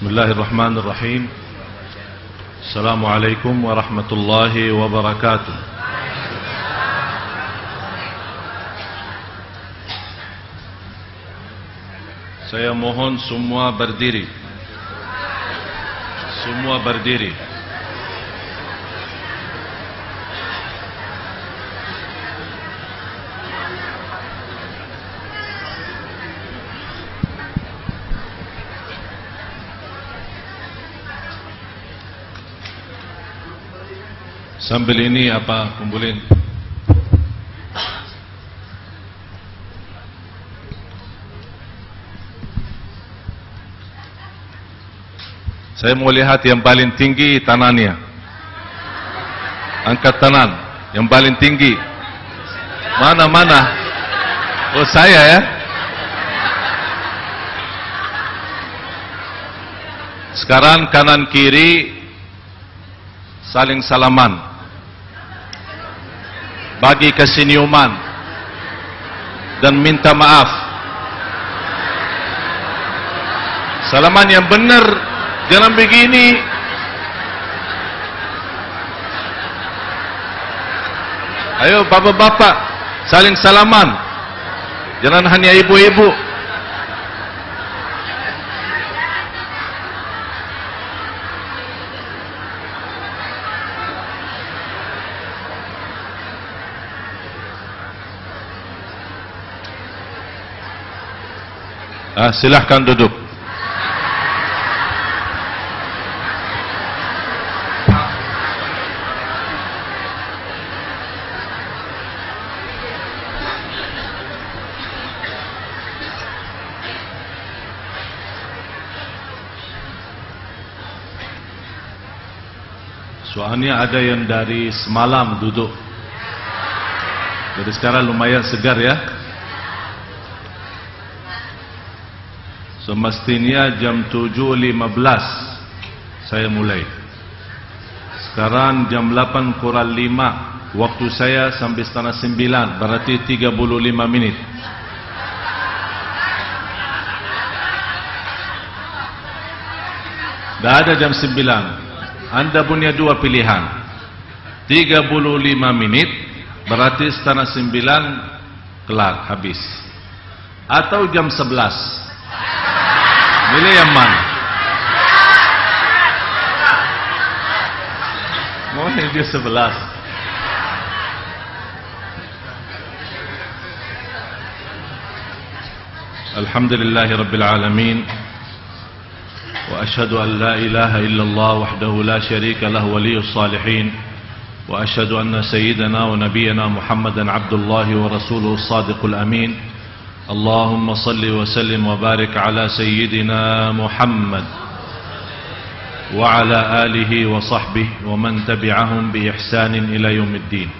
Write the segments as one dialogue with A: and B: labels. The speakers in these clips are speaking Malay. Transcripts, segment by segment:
A: بسم الله الرحمن الرحيم. السلام عليكم ورحمة الله وبركاته. Saya mohon semua berdiri. Semua berdiri. Sambil ini apa kumpulin? Saya mau lihat yang paling tinggi tanannya Angkat tanan Yang paling tinggi. Mana-mana. Oh saya ya? Sekarang kanan kiri Saling salaman Bagi kesenyuman Dan minta maaf Salaman yang benar Jangan begini. Ayo bapak-bapak saling salaman. Jangan hanya ibu-ibu. Ah, silahkan duduk. Soalnya ada yang dari semalam duduk. Jadi sekarang lumayan segar ya. Semestinya jam 7.15 saya mulai. Sekarang jam 8 kurang 5 waktu saya sampai setengah 9 berarti 35 minit. Dah ada jam 9 anda punya dua pilihan. 35 minit berarti setengah sembilan kelar habis. Atau jam 11 milih yang mana mau dia 11 Alhamdulillahi Rabbil Alamin وأشهد أن لا إله إلا الله وحده لا شريك له ولي الصالحين. وأشهد أن سيدنا ونبينا محمدا عبد الله ورسوله الصادق الأمين. اللهم صل وسلم وبارك على سيدنا محمد وعلى آله وصحبه ومن تبعهم بإحسان إلى يوم الدين.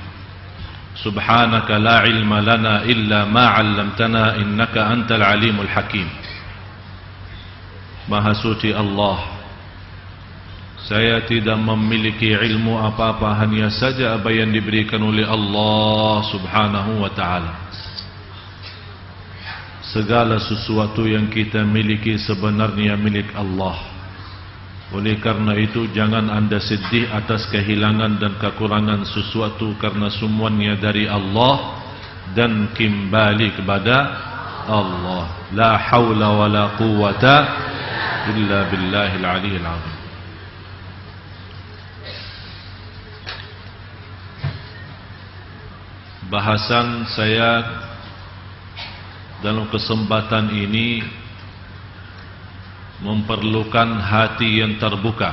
A: سبحانك لا علم لنا إلا ما علمتنا إنك أنت العليم الحكيم. Maha suci Allah Saya tidak memiliki ilmu apa-apa Hanya saja apa yang diberikan oleh Allah subhanahu wa ta'ala. Segala sesuatu yang kita miliki sebenarnya milik Allah. Oleh karena itu jangan anda sedih atas kehilangan dan kekurangan sesuatu karena semuanya dari Allah dan kembali kepada Allah. La haula wa la quwata illa billahi al-aliyyi al-azim. Bahasan saya dalam kesempatan ini memerlukan hati yang terbuka.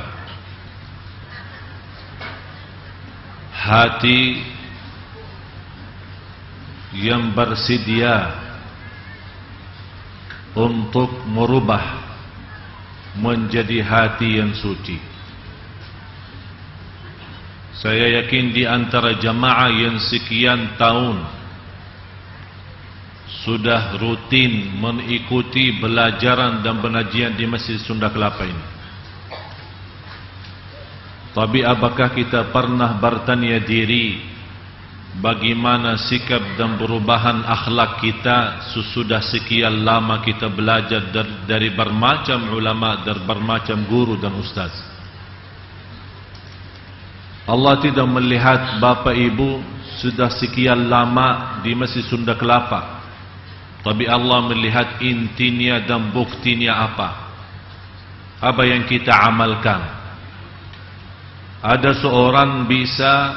A: Hati yang bersedia untuk merubah menjadi hati yang suci. Saya yakin di antara jamaah yang sekian tahun sudah rutin mengikuti belajaran dan penajian di Masjid Sunda Kelapa ini. Tapi apakah kita pernah bertanya diri bagaimana sikap dan perubahan akhlak kita sesudah sekian lama kita belajar dari bermacam ulama dan bermacam guru dan ustaz. Allah tidak melihat bapa ibu sudah sekian lama di Masjid Sunda Kelapa. Tapi Allah melihat intinya dan buktinya apa. Apa yang kita amalkan. Ada seorang bisa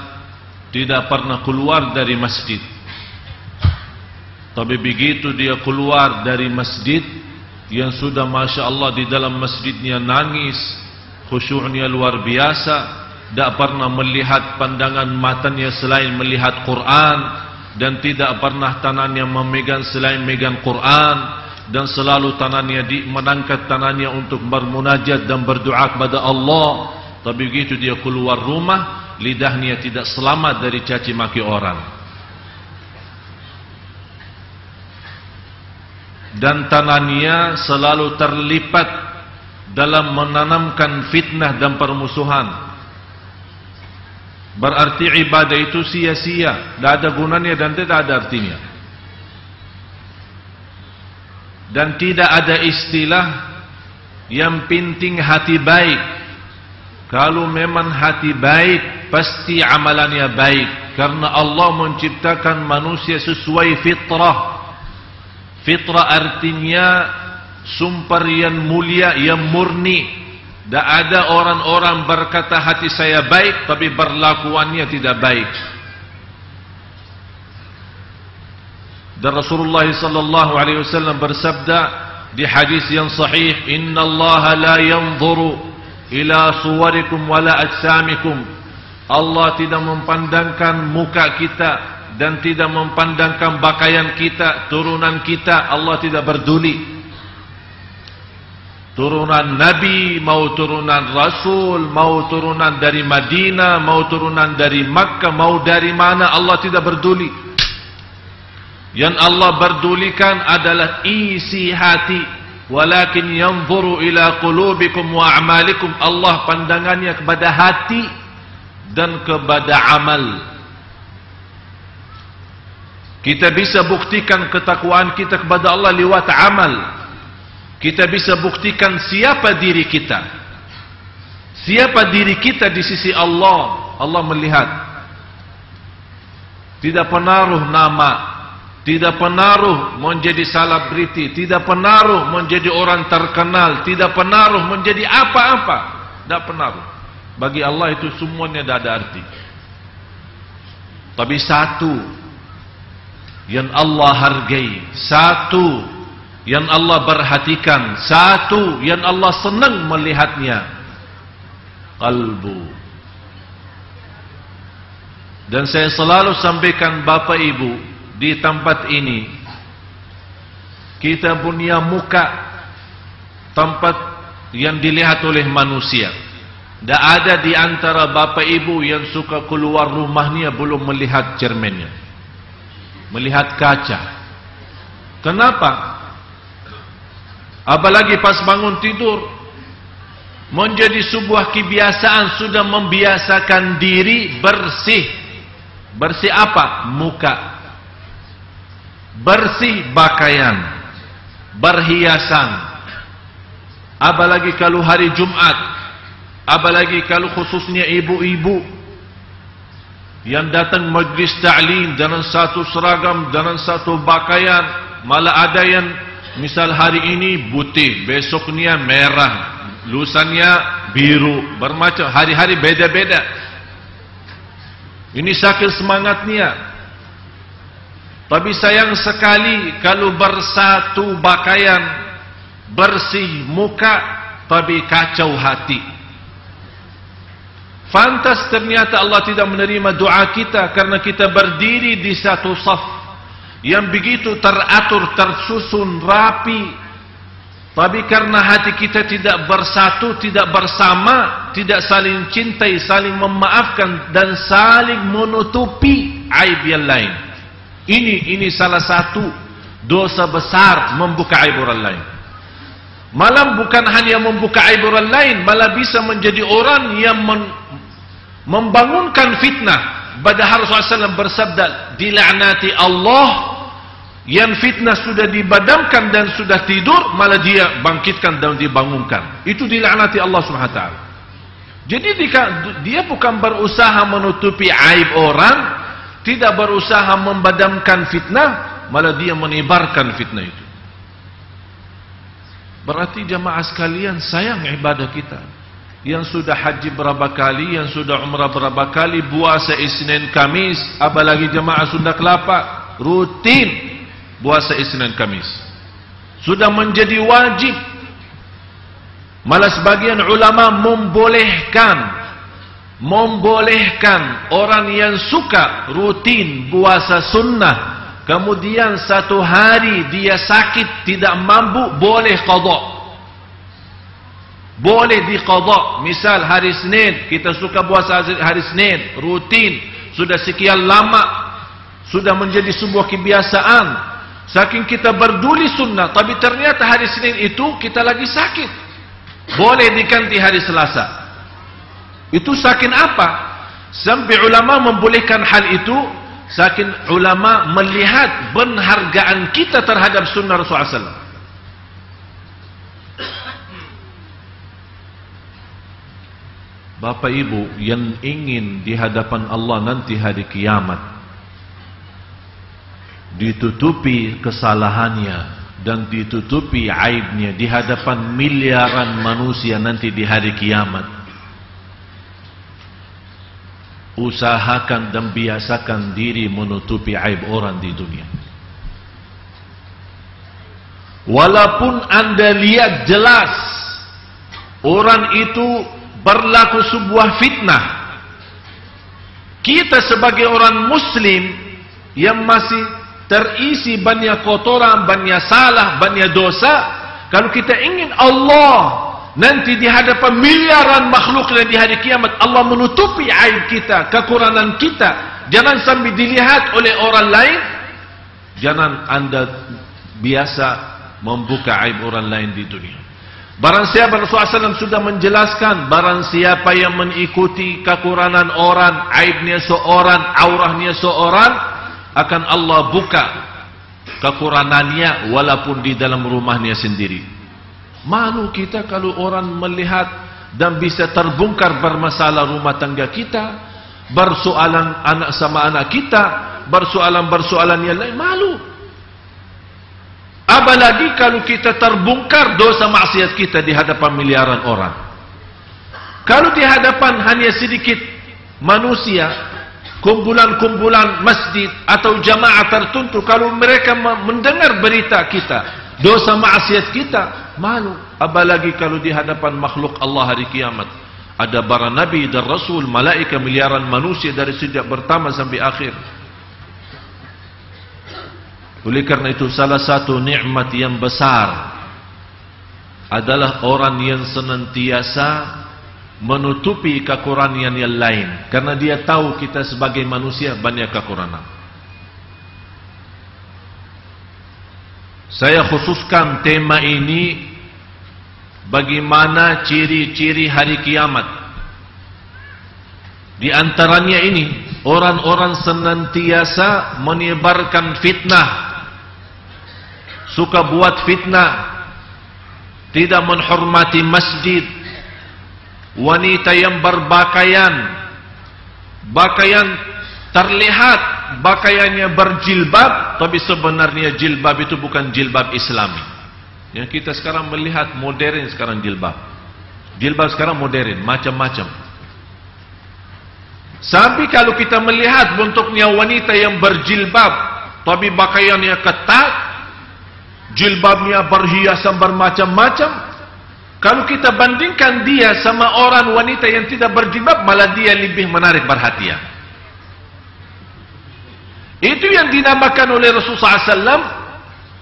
A: tidak pernah keluar dari masjid. Tapi begitu dia keluar dari masjid yang sudah masya Allah di dalam masjidnya nangis, khusyuknya luar biasa, tidak pernah melihat pandangan matanya selain melihat Quran dan tidak pernah tangannya memegang selain megang Quran. Dan selalu tangannya di menangkat tangannya untuk bermunajat dan berdoa kepada Allah. Tapi begitu dia keluar rumah, lidahnya tidak selamat dari caci maki orang. Dan tangannya selalu terlipat dalam menanamkan fitnah dan permusuhan berarti ibadah itu sia-sia. Tidak ada gunanya dan tidak ada artinya. Dan tidak ada istilah yang penting hati baik. Kalau memang hati baik pasti amalannya baik. Karena Allah menciptakan manusia sesuai fitrah. Fitrah artinya sumpah yang mulia yang murni tak ada orang-orang berkata hati saya baik tapi berlakuannya tidak baik. Dan Rasulullah sallallahu alaihi wasallam bersabda di hadis yang sahih inna Allah la yanzuru ila suwarikum wala ajsamikum. Allah tidak memandangkan muka kita dan tidak memandangkan pakaian kita, turunan kita, Allah tidak berduli. Turunan Nabi, mau turunan Rasul, mau turunan dari Madinah, mau turunan dari Makkah, mau dari mana, Allah tidak berduli. Yang Allah berdulikan adalah isi hati. Walakin yanzuru ila qulubikum wa a'malikum. Allah pandangannya kepada hati dan kepada amal kita bisa buktikan ketakwaan kita kepada Allah lewat amal kita bisa buktikan siapa diri kita. Siapa diri kita di sisi Allah. Allah melihat. Tidak penaruh nama. Tidak penaruh menjadi selebriti. Tidak penaruh menjadi orang terkenal. Tidak penaruh menjadi apa-apa. Tidak penaruh. Bagi Allah itu semuanya tidak ada arti. Tapi satu yang Allah hargai, satu yang Allah perhatikan, satu yang Allah senang melihatnya, kalbu. Dan saya selalu sampaikan Bapak Ibu di tempat ini, kita punya muka tempat yang dilihat oleh manusia. Tak ada di antara bapa ibu yang suka keluar rumahnya belum melihat cermennya. Melihat kaca. Kenapa? Apalagi pas bangun tidur. Menjadi sebuah kebiasaan sudah membiasakan diri bersih. Bersih apa? Muka. Bersih pakaian. Berhiasan. Apalagi kalau hari Jumat apalagi kalau khususnya ibu-ibu yang datang majlis ta'lim dengan satu seragam dengan satu pakaian malah ada yang misal hari ini putih besoknya merah lusanya biru. Bermacam hari-hari beda-beda. Ini sakit semangatnya tapi sayang sekali kalau bersatu pakaian bersih muka tapi kacau hati. Fantas ternyata Allah tidak menerima doa kita karena kita berdiri di satu saf yang begitu teratur, tersusun, rapi. Tapi karena hati kita tidak bersatu, tidak bersama, tidak saling cintai, saling memaafkan dan saling menutupi aib yang lain. Ini ini salah satu dosa besar membuka aib orang lain. Malam bukan hanya membuka aib orang lain, malah bisa menjadi orang yang men membangunkan fitnah Padahal Rasulullah SAW bersabda, dilaknati Allah yang fitnah sudah dibadamkan dan sudah tidur, malah dia bangkitkan dan dibangunkan. Itu dilaknati Allah SWT. Jadi dia bukan berusaha menutupi aib orang, tidak berusaha membadamkan fitnah, malah dia menibarkan fitnah itu. Berarti jamaah sekalian sayang ibadah kita yang sudah haji berapa kali, yang sudah umrah berapa kali, puasa Isnin Kamis, apalagi jemaah Sunda Kelapa, rutin puasa Isnin Kamis. Sudah menjadi wajib. Malah sebagian ulama membolehkan membolehkan orang yang suka rutin puasa sunnah kemudian satu hari dia sakit tidak mampu boleh qada boleh diqadha misal hari Senin kita suka puasa hari Senin rutin sudah sekian lama sudah menjadi sebuah kebiasaan saking kita berduli sunnah tapi ternyata hari Senin itu kita lagi sakit. Boleh diganti hari Selasa. Itu saking apa? Sampai ulama membolehkan hal itu saking ulama melihat penghargaan kita terhadap sunnah Rasulullah SAW Bapak Ibu yang ingin di hadapan Allah nanti hari kiamat ditutupi kesalahannya dan ditutupi aibnya di hadapan miliaran manusia nanti di hari kiamat. Usahakan dan biasakan diri menutupi aib orang di dunia. Walaupun anda lihat jelas orang itu berlaku sebuah fitnah kita sebagai orang muslim yang masih terisi banyak kotoran, banyak salah, banyak dosa. Kalau kita ingin Allah nanti di hadapan miliaran makhluk di hari kiamat Allah menutupi aib kita, kekurangan kita. Jangan sampai dilihat oleh orang lain. Jangan anda biasa membuka aib orang lain di dunia. Barang siapa Rasulullah SAW sudah menjelaskan Barang siapa yang mengikuti kekurangan orang Aibnya seorang, aurahnya seorang Akan Allah buka kekurangannya Walaupun di dalam rumahnya sendiri Malu kita kalau orang melihat Dan bisa terbongkar bermasalah rumah tangga kita Bersoalan anak sama anak kita Bersoalan-bersoalan yang lain Malu Apalagi kalau kita terbongkar dosa maksiat kita di hadapan miliaran orang. Kalau di hadapan hanya sedikit manusia, kumpulan-kumpulan masjid atau jamaah tertentu, kalau mereka mendengar berita kita, dosa maksiat kita, malu. Apalagi kalau di hadapan makhluk Allah hari kiamat. Ada para nabi dan rasul, malaika miliaran manusia dari sejak pertama sampai akhir. Oleh karena itu salah satu nikmat yang besar adalah orang yang senantiasa menutupi kekurangan yang lain karena dia tahu kita sebagai manusia banyak kekurangan. Saya khususkan tema ini bagaimana ciri-ciri hari kiamat. Di antaranya ini orang-orang senantiasa menyebarkan fitnah suka buat fitnah tidak menghormati masjid wanita yang berpakaian pakaian terlihat pakaiannya berjilbab tapi sebenarnya jilbab itu bukan jilbab islami yang kita sekarang melihat modern sekarang jilbab. Jilbab sekarang modern macam-macam. Sampai kalau kita melihat bentuknya wanita yang berjilbab tapi pakaiannya ketat jilbabnya berhiasan bermacam-macam kalau kita bandingkan dia sama orang wanita yang tidak berjilbab malah dia lebih menarik perhatian. Itu yang dinamakan oleh Rasulullah SAW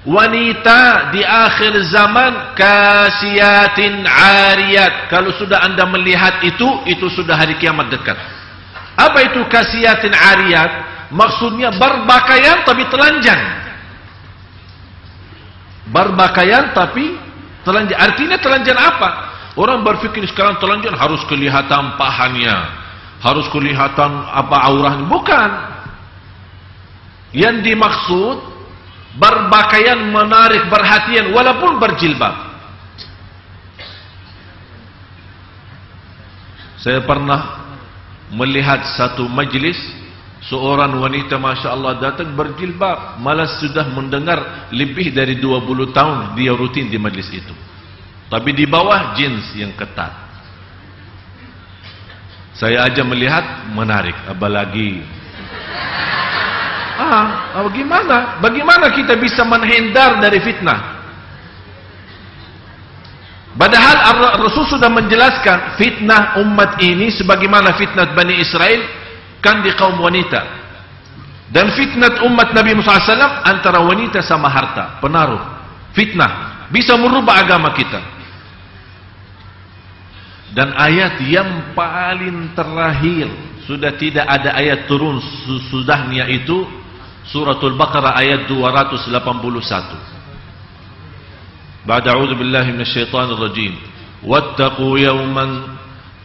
A: wanita di akhir zaman kasiatin ariyat. Kalau sudah anda melihat itu itu sudah hari kiamat dekat. Apa itu kasiatin ariyat? Maksudnya berpakaian tapi telanjang. Berpakaian tapi telanjang. Artinya telanjang apa? Orang berfikir sekarang telanjang harus kelihatan pahanya, harus kelihatan apa aurahnya. Bukan. Yang dimaksud berpakaian menarik perhatian walaupun berjilbab. Saya pernah melihat satu majlis seorang wanita Masya Allah datang berjilbab malah sudah mendengar lebih dari 20 tahun dia rutin di majlis itu. Tapi di bawah jeans yang ketat. Saya aja melihat menarik apalagi. Ah, bagaimana? Bagaimana kita bisa menghindar dari fitnah? Padahal Rasul sudah menjelaskan fitnah umat ini sebagaimana fitnah Bani Israel kan di kaum wanita. Dan fitnah umat Nabi Musa SAW antara wanita sama harta, penaruh. Fitnah. Bisa merubah agama kita. Dan ayat yang paling terakhir, sudah tidak ada ayat turun sudahnya itu, suratul Baqarah ayat 281. بعد أعوذ بالله من الشيطان الرجيم واتقوا يوما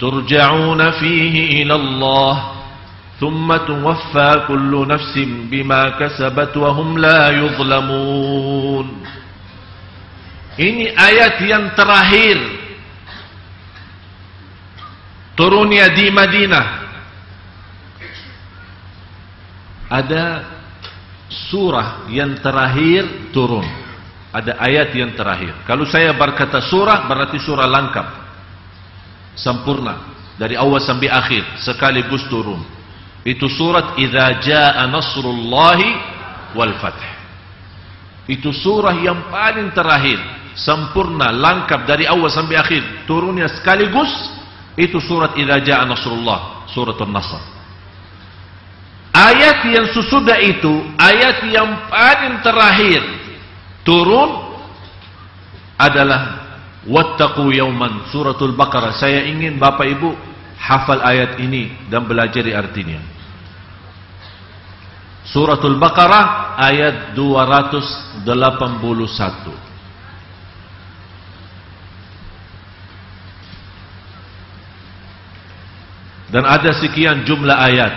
A: ترجعون فيه إلى الله ثم توفى كل نفس بما كسبت وهم لا يظلمون Ini ayat yang terakhir turunnya di Madinah. Ada surah yang terakhir turun. ada ayat yang terakhir. Kalau saya berkata surah, berarti surah lengkap. Sempurna. Dari awal sampai akhir. Sekaligus turun. Itu surat Iza Ja'a Nasrullahi Wal Fatih. Itu surah yang paling terakhir. Sempurna, lengkap dari awal sampai akhir. Turunnya sekaligus. Itu surat Iza Ja'a Nasrullah. Surat Al-Nasr. Ayat yang sesudah itu. Ayat yang paling terakhir turun adalah wattaqu yauman suratul baqarah saya ingin Bapak Ibu hafal ayat ini dan belajar artinya. Suratul baqarah ayat 281 dan ada sekian jumlah ayat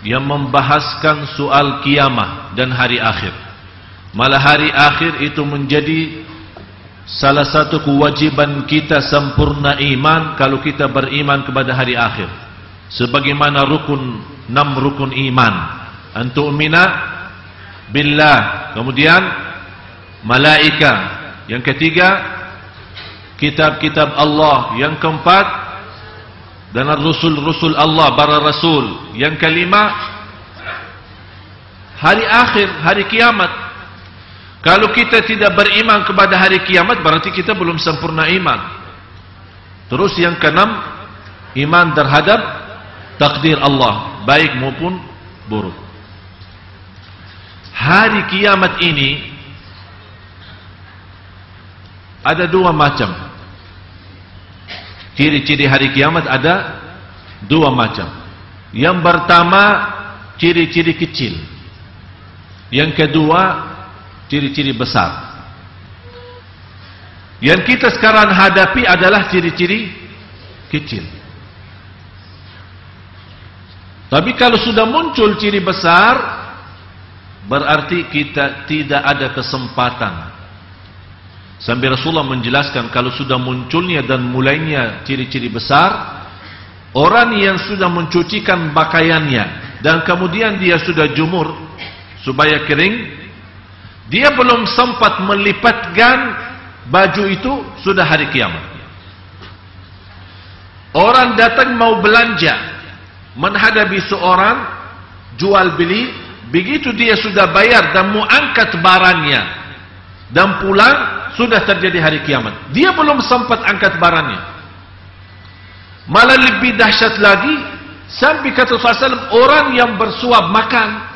A: yang membahaskan soal kiamah dan hari akhir. Malah hari akhir itu menjadi salah satu kewajiban kita sempurna iman kalau kita beriman kepada hari akhir. Sebagaimana rukun enam rukun iman. Antu'mina billah. Kemudian malaika. Yang ketiga kitab-kitab Allah. Yang keempat dan rasul-rasul Allah para rasul. Yang kelima hari akhir, hari kiamat. Kalau kita tidak beriman kepada hari kiamat berarti kita belum sempurna iman. Terus yang keenam iman terhadap takdir Allah baik maupun buruk. Hari kiamat ini ada dua macam. Ciri-ciri hari kiamat ada dua macam. Yang pertama ciri-ciri kecil. Yang kedua ciri-ciri besar. Yang kita sekarang hadapi adalah ciri-ciri kecil. Tapi kalau sudah muncul ciri besar, berarti kita tidak ada kesempatan. Sambil Rasulullah menjelaskan kalau sudah munculnya dan mulainya ciri-ciri besar, orang yang sudah mencucikan pakaiannya dan kemudian dia sudah jumur supaya kering, dia belum sempat melipatkan baju itu sudah hari kiamat. Orang datang mau belanja menghadapi seorang jual beli, begitu dia sudah bayar dan mau angkat barangnya dan pulang sudah terjadi hari kiamat. Dia belum sempat angkat barangnya. Malah lebih dahsyat lagi sampai kata Rasulullah orang yang bersuap makan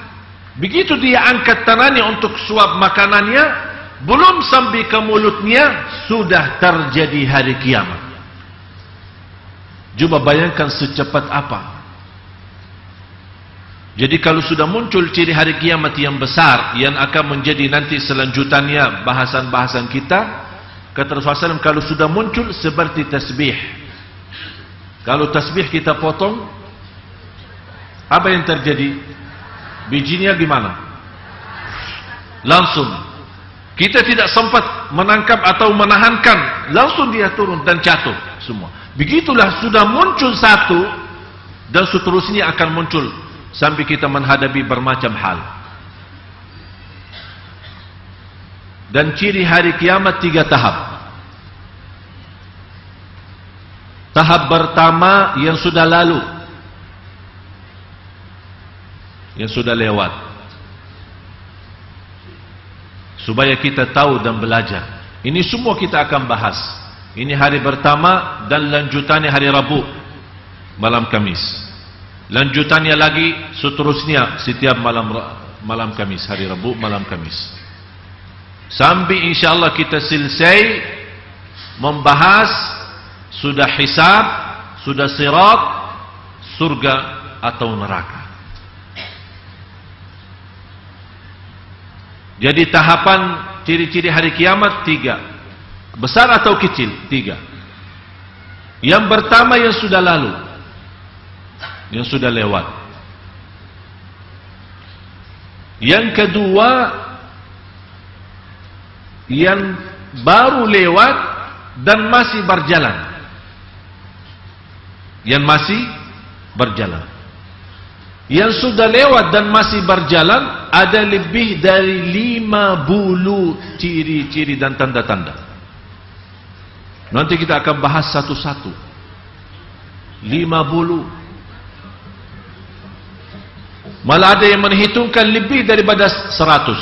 A: Begitu dia angkat tangannya untuk suap makanannya, belum sampai ke mulutnya, sudah terjadi hari kiamat. Cuba bayangkan secepat apa. Jadi kalau sudah muncul ciri hari kiamat yang besar, yang akan menjadi nanti selanjutannya bahasan-bahasan kita, kata Rasulullah SAW, kalau sudah muncul seperti tasbih. Kalau tasbih kita potong, Apa yang terjadi? Bijinya gimana? Langsung. Kita tidak sempat menangkap atau menahankan. Langsung dia turun dan jatuh semua. Begitulah sudah muncul satu dan seterusnya akan muncul sampai kita menghadapi bermacam hal. Dan ciri hari kiamat tiga tahap. Tahap pertama yang sudah lalu. Yang sudah lewat. Supaya kita tahu dan belajar. Ini semua kita akan bahas. Ini hari pertama dan lanjutannya hari Rabu. Malam Kamis. Lanjutannya lagi seterusnya setiap malam malam Kamis. Hari Rabu, malam Kamis. Sampai insyaAllah kita selesai membahas sudah hisab, sudah sirat, surga atau neraka. Jadi tahapan ciri-ciri hari kiamat tiga. Besar atau kecil? Tiga. Yang pertama yang sudah lalu. Yang sudah lewat. Yang kedua yang baru lewat dan masih berjalan yang masih berjalan. Yang sudah lewat dan masih berjalan ada lebih dari lima bulu ciri-ciri dan tanda-tanda. Nanti kita akan bahas satu-satu. Lima bulu. Malah ada yang menghitungkan lebih daripada seratus.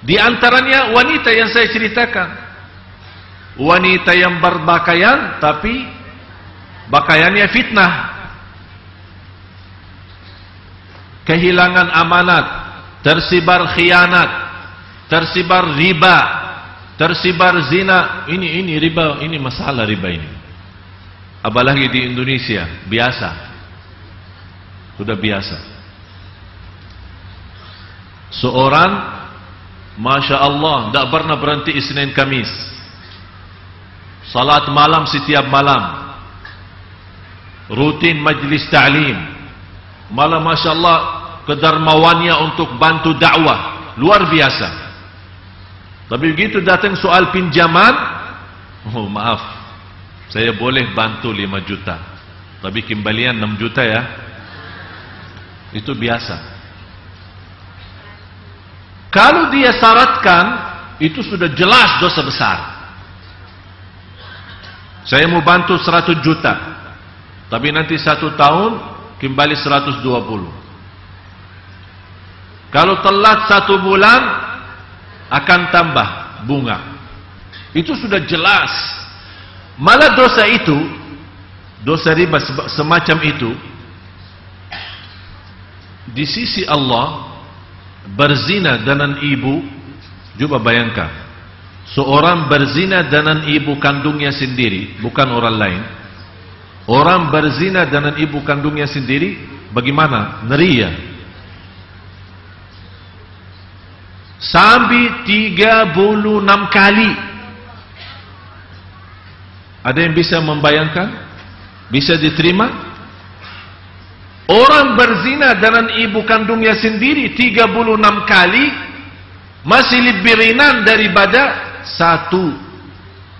A: Di antaranya wanita yang saya ceritakan. Wanita yang berbakaian tapi Bakaiannya fitnah Kehilangan amanat Tersibar khianat Tersibar riba Tersibar zina. Ini ini riba Ini masalah riba ini. Apalagi di Indonesia Biasa. Sudah biasa. Seorang Masya Allah Tak pernah berhenti Isnin Kamis. Salat malam setiap malam. Rutin majlis ta'lim malah Masya Allah kedermawannya untuk bantu dakwah. Luar biasa. Tapi begitu datang soal pinjaman oh maaf. Saya boleh bantu 5 juta. Tapi kembalian 6 juta ya. Itu biasa. Kalau dia syaratkan itu sudah jelas dosa besar. Saya mau bantu 100 juta. Tapi nanti satu tahun kembali 120. Kalau telat satu bulan akan tambah bunga. Itu sudah jelas. Malah dosa itu, dosa riba semacam itu, di sisi Allah berzina dengan ibu, coba bayangkan, seorang berzina dengan ibu kandungnya sendiri, bukan orang lain, Orang berzina dengan ibu kandungnya sendiri Bagaimana? Ngeri ya Sampai 36 kali Ada yang bisa membayangkan? Bisa diterima? Orang berzina dengan ibu kandungnya sendiri 36 kali Masih lebih ringan daripada Satu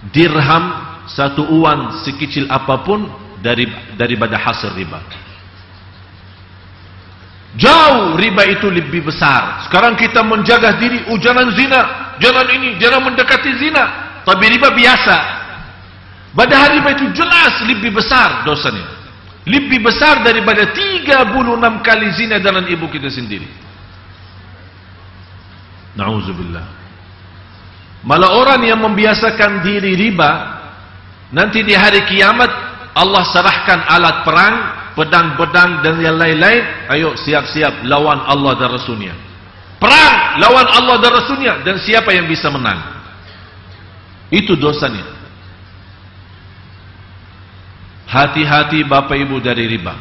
A: dirham Satu uang sekecil apapun dari daripada hasil riba. Jauh riba itu lebih besar. Sekarang kita menjaga diri, oh jangan zina, jangan ini, jangan mendekati zina. Tapi riba biasa. Padahal riba itu jelas lebih besar dosanya. Lebih besar daripada 36 kali zina dengan ibu kita sendiri. Nauzubillah. Malah orang yang membiasakan diri riba, nanti di hari kiamat Allah serahkan alat perang, pedang-pedang dan yang lain-lain. Ayo siap-siap lawan Allah dan Rasulnya. Perang lawan Allah dan Rasulnya. Dan siapa yang bisa menang? Itu dosanya. Hati-hati Bapak Ibu dari riba.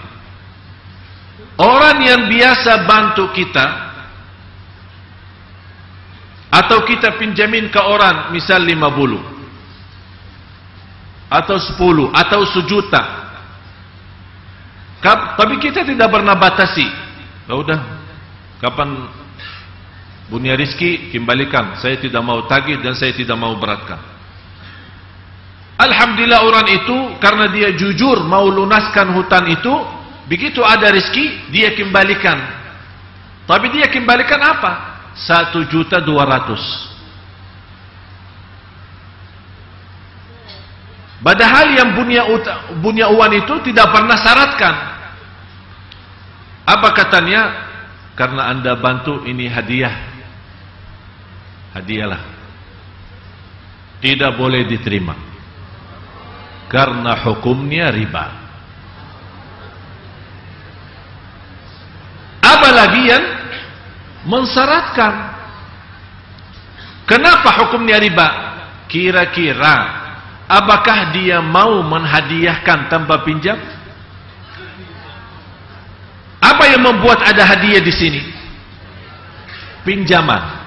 A: Orang yang biasa bantu kita. Atau kita pinjamin ke orang misal lima bulu atau sepuluh atau sejuta. Kap, tapi kita tidak pernah batasi. Ya udah kapan punya rizki kembalikan saya tidak mau tagih dan saya tidak mau beratkan. Alhamdulillah orang itu karena dia jujur mau lunaskan hutan itu begitu ada rizki dia kembalikan tapi dia kembalikan apa? 1 juta 200 ratus. Padahal yang punya uang itu tidak pernah syaratkan. Apa katanya? Karena anda bantu ini hadiah. Hadiahlah. Tidak boleh diterima. Karena hukumnya riba. Apa lagi yang mensyaratkan? Kenapa hukumnya riba? Kira-kira apakah dia mau menhadiahkan tanpa pinjam? Apa yang membuat ada hadiah di sini? Pinjaman.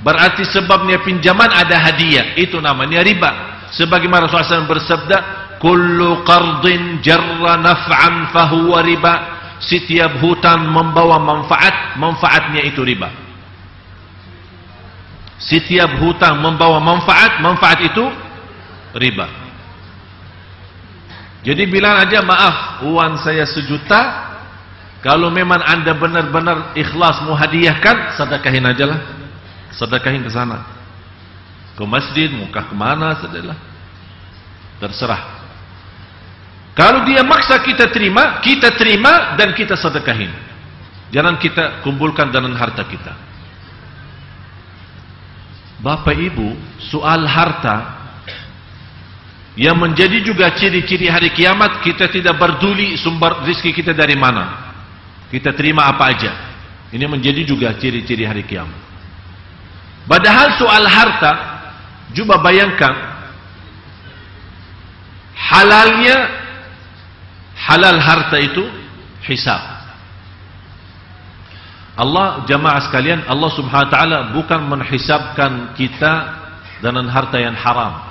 A: Berarti sebabnya pinjaman ada hadiah. Itu namanya riba. Sebagaimana Rasulullah SAW bersabda, "Kullu qardin jarra naf'an fahuwa riba." Setiap hutang membawa manfaat, manfaatnya itu riba. Setiap hutang membawa manfaat, manfaat itu riba. Jadi bilang aja maaf, uang saya sejuta, kalau memang anda benar-benar ikhlas mau hadiahkan, sedekahin aja lah. Sedekahin ke sana. Ke masjid, muka ke mana, sajalah. Terserah. Kalau dia maksa kita terima, kita terima dan kita sedekahin. Jangan kita kumpulkan dengan harta kita. Bapak Ibu, soal harta yang menjadi juga ciri-ciri hari kiamat, kita tidak berduli sumber rizki kita dari mana. Kita terima apa aja. Ini menjadi juga ciri-ciri hari kiamat. Padahal soal harta, cuba bayangkan halalnya halal harta itu hisab. Allah jamaah sekalian, Allah Subhanahu wa taala bukan menhisabkan kita dengan harta yang haram.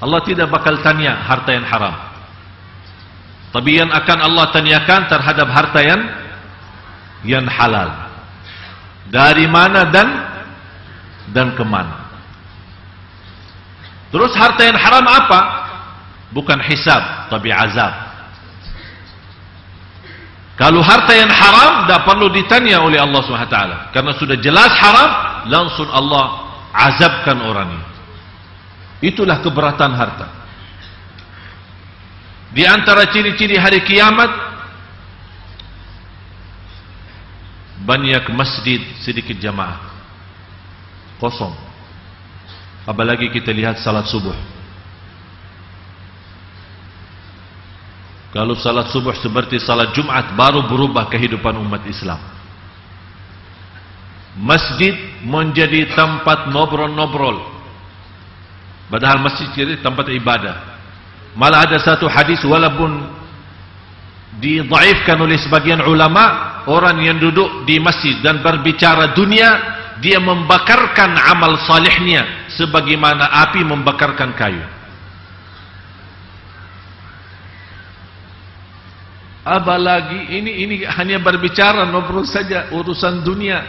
A: Allah tidak bakal tanya harta yang haram. Tapi yang akan Allah tanyakan terhadap harta yang yang halal. Dari mana dan dan ke mana? Terus harta yang haram apa? Bukan hisab, tapi azab. Kalau harta yang haram tidak perlu ditanya oleh Allah SWT. Karena sudah jelas haram, langsung Allah azabkan orang ini. Itulah keberatan harta. Di antara ciri-ciri hari kiamat banyak masjid sedikit jamaah. Kosong. Apalagi kita lihat salat subuh. Kalau salat subuh seperti salat Jumat baru berubah kehidupan umat Islam. Masjid menjadi tempat nobrol-nobrol padahal masjid jadi tempat ibadah Malah ada satu hadis walaupun didaifkan oleh sebagian ulama orang yang duduk di masjid dan berbicara dunia dia membakarkan amal salihnya sebagaimana api membakarkan kayu. Apalagi ini ini hanya berbicara ngobrol saja urusan dunia.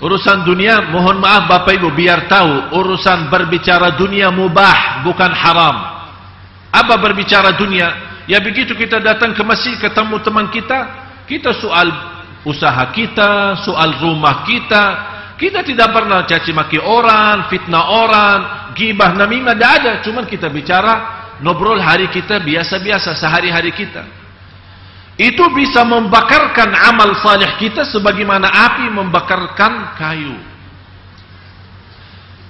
A: Urusan dunia mohon maaf Bapak Ibu biar tahu urusan berbicara dunia mubah bukan haram. Apa berbicara dunia? Ya begitu kita datang ke masjid ketemu teman kita, kita soal usaha kita, soal rumah kita. Kita tidak pernah caci maki orang, fitnah orang, gibah namimah, tidak ada. Cuma kita bicara, ngobrol hari kita biasa-biasa, sehari-hari kita. Itu bisa membakarkan amal salih kita sebagaimana api membakarkan kayu.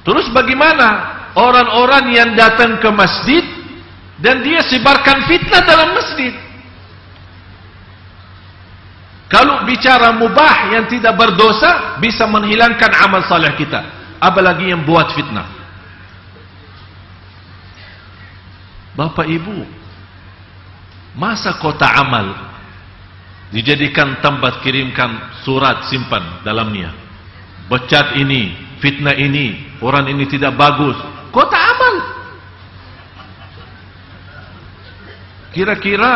A: Terus bagaimana orang-orang yang datang ke masjid dan dia sebarkan fitnah dalam masjid. Kalau bicara mubah yang tidak berdosa bisa menghilangkan amal saleh kita, apalagi yang buat fitnah. Bapak Ibu, masa kota amal dijadikan tempat kirimkan surat simpan dalamnya. Becat ini, fitnah ini, orang ini tidak bagus. Kota amal. Kira-kira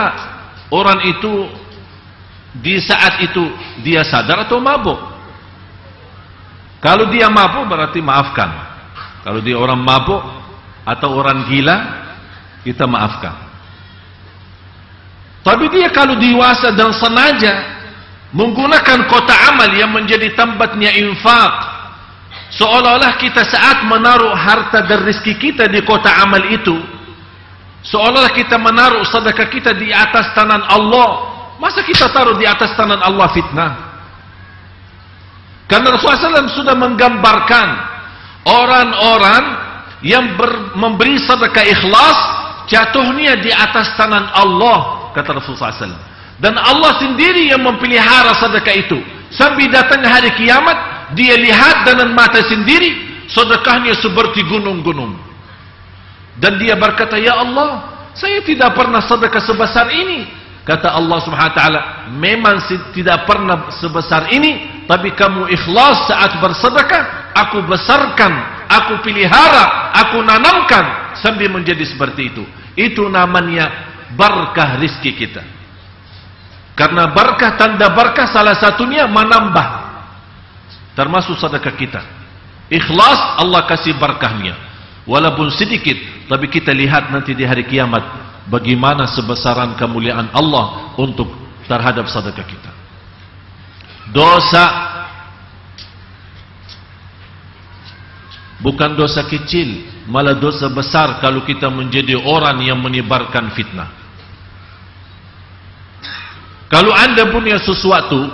A: orang itu di saat itu dia sadar atau mabuk. Kalau dia mabuk berarti maafkan. Kalau dia orang mabuk atau orang gila, kita maafkan. Tapi dia kalau dewasa dan sengaja menggunakan kota amal yang menjadi tempatnya infak, seolah-olah kita saat menaruh harta dan rezeki kita di kota amal itu, seolah-olah kita menaruh sedekah kita di atas tanah Allah, masa kita taruh di atas tanah Allah fitnah? Karena Rasulullah SAW sudah menggambarkan orang-orang yang ber, memberi sedekah ikhlas jatuhnya di atas tangan Allah kata Rasulullah SAW dan Allah sendiri yang mempelihara sedekah itu. Sampai datang hari kiamat dia lihat dengan mata sendiri sedekahnya seperti gunung-gunung. Dan dia berkata ya Allah saya tidak pernah sedekah sebesar ini. Kata Allah subhanahu wa ta'ala memang tidak pernah sebesar ini tapi kamu ikhlas saat bersedekah aku besarkan aku pelihara, aku nanamkan sambil menjadi seperti itu. Itu namanya berkah rizki kita. Karena berkah tanda berkah salah satunya menambah. Termasuk sedekah kita. Ikhlas Allah kasih berkahnya. Walaupun sedikit, tapi kita lihat nanti di hari kiamat bagaimana sebesaran kemuliaan Allah untuk terhadap sedekah kita. Dosa bukan dosa kecil malah dosa besar kalau kita menjadi orang yang menyebarkan fitnah kalau anda punya sesuatu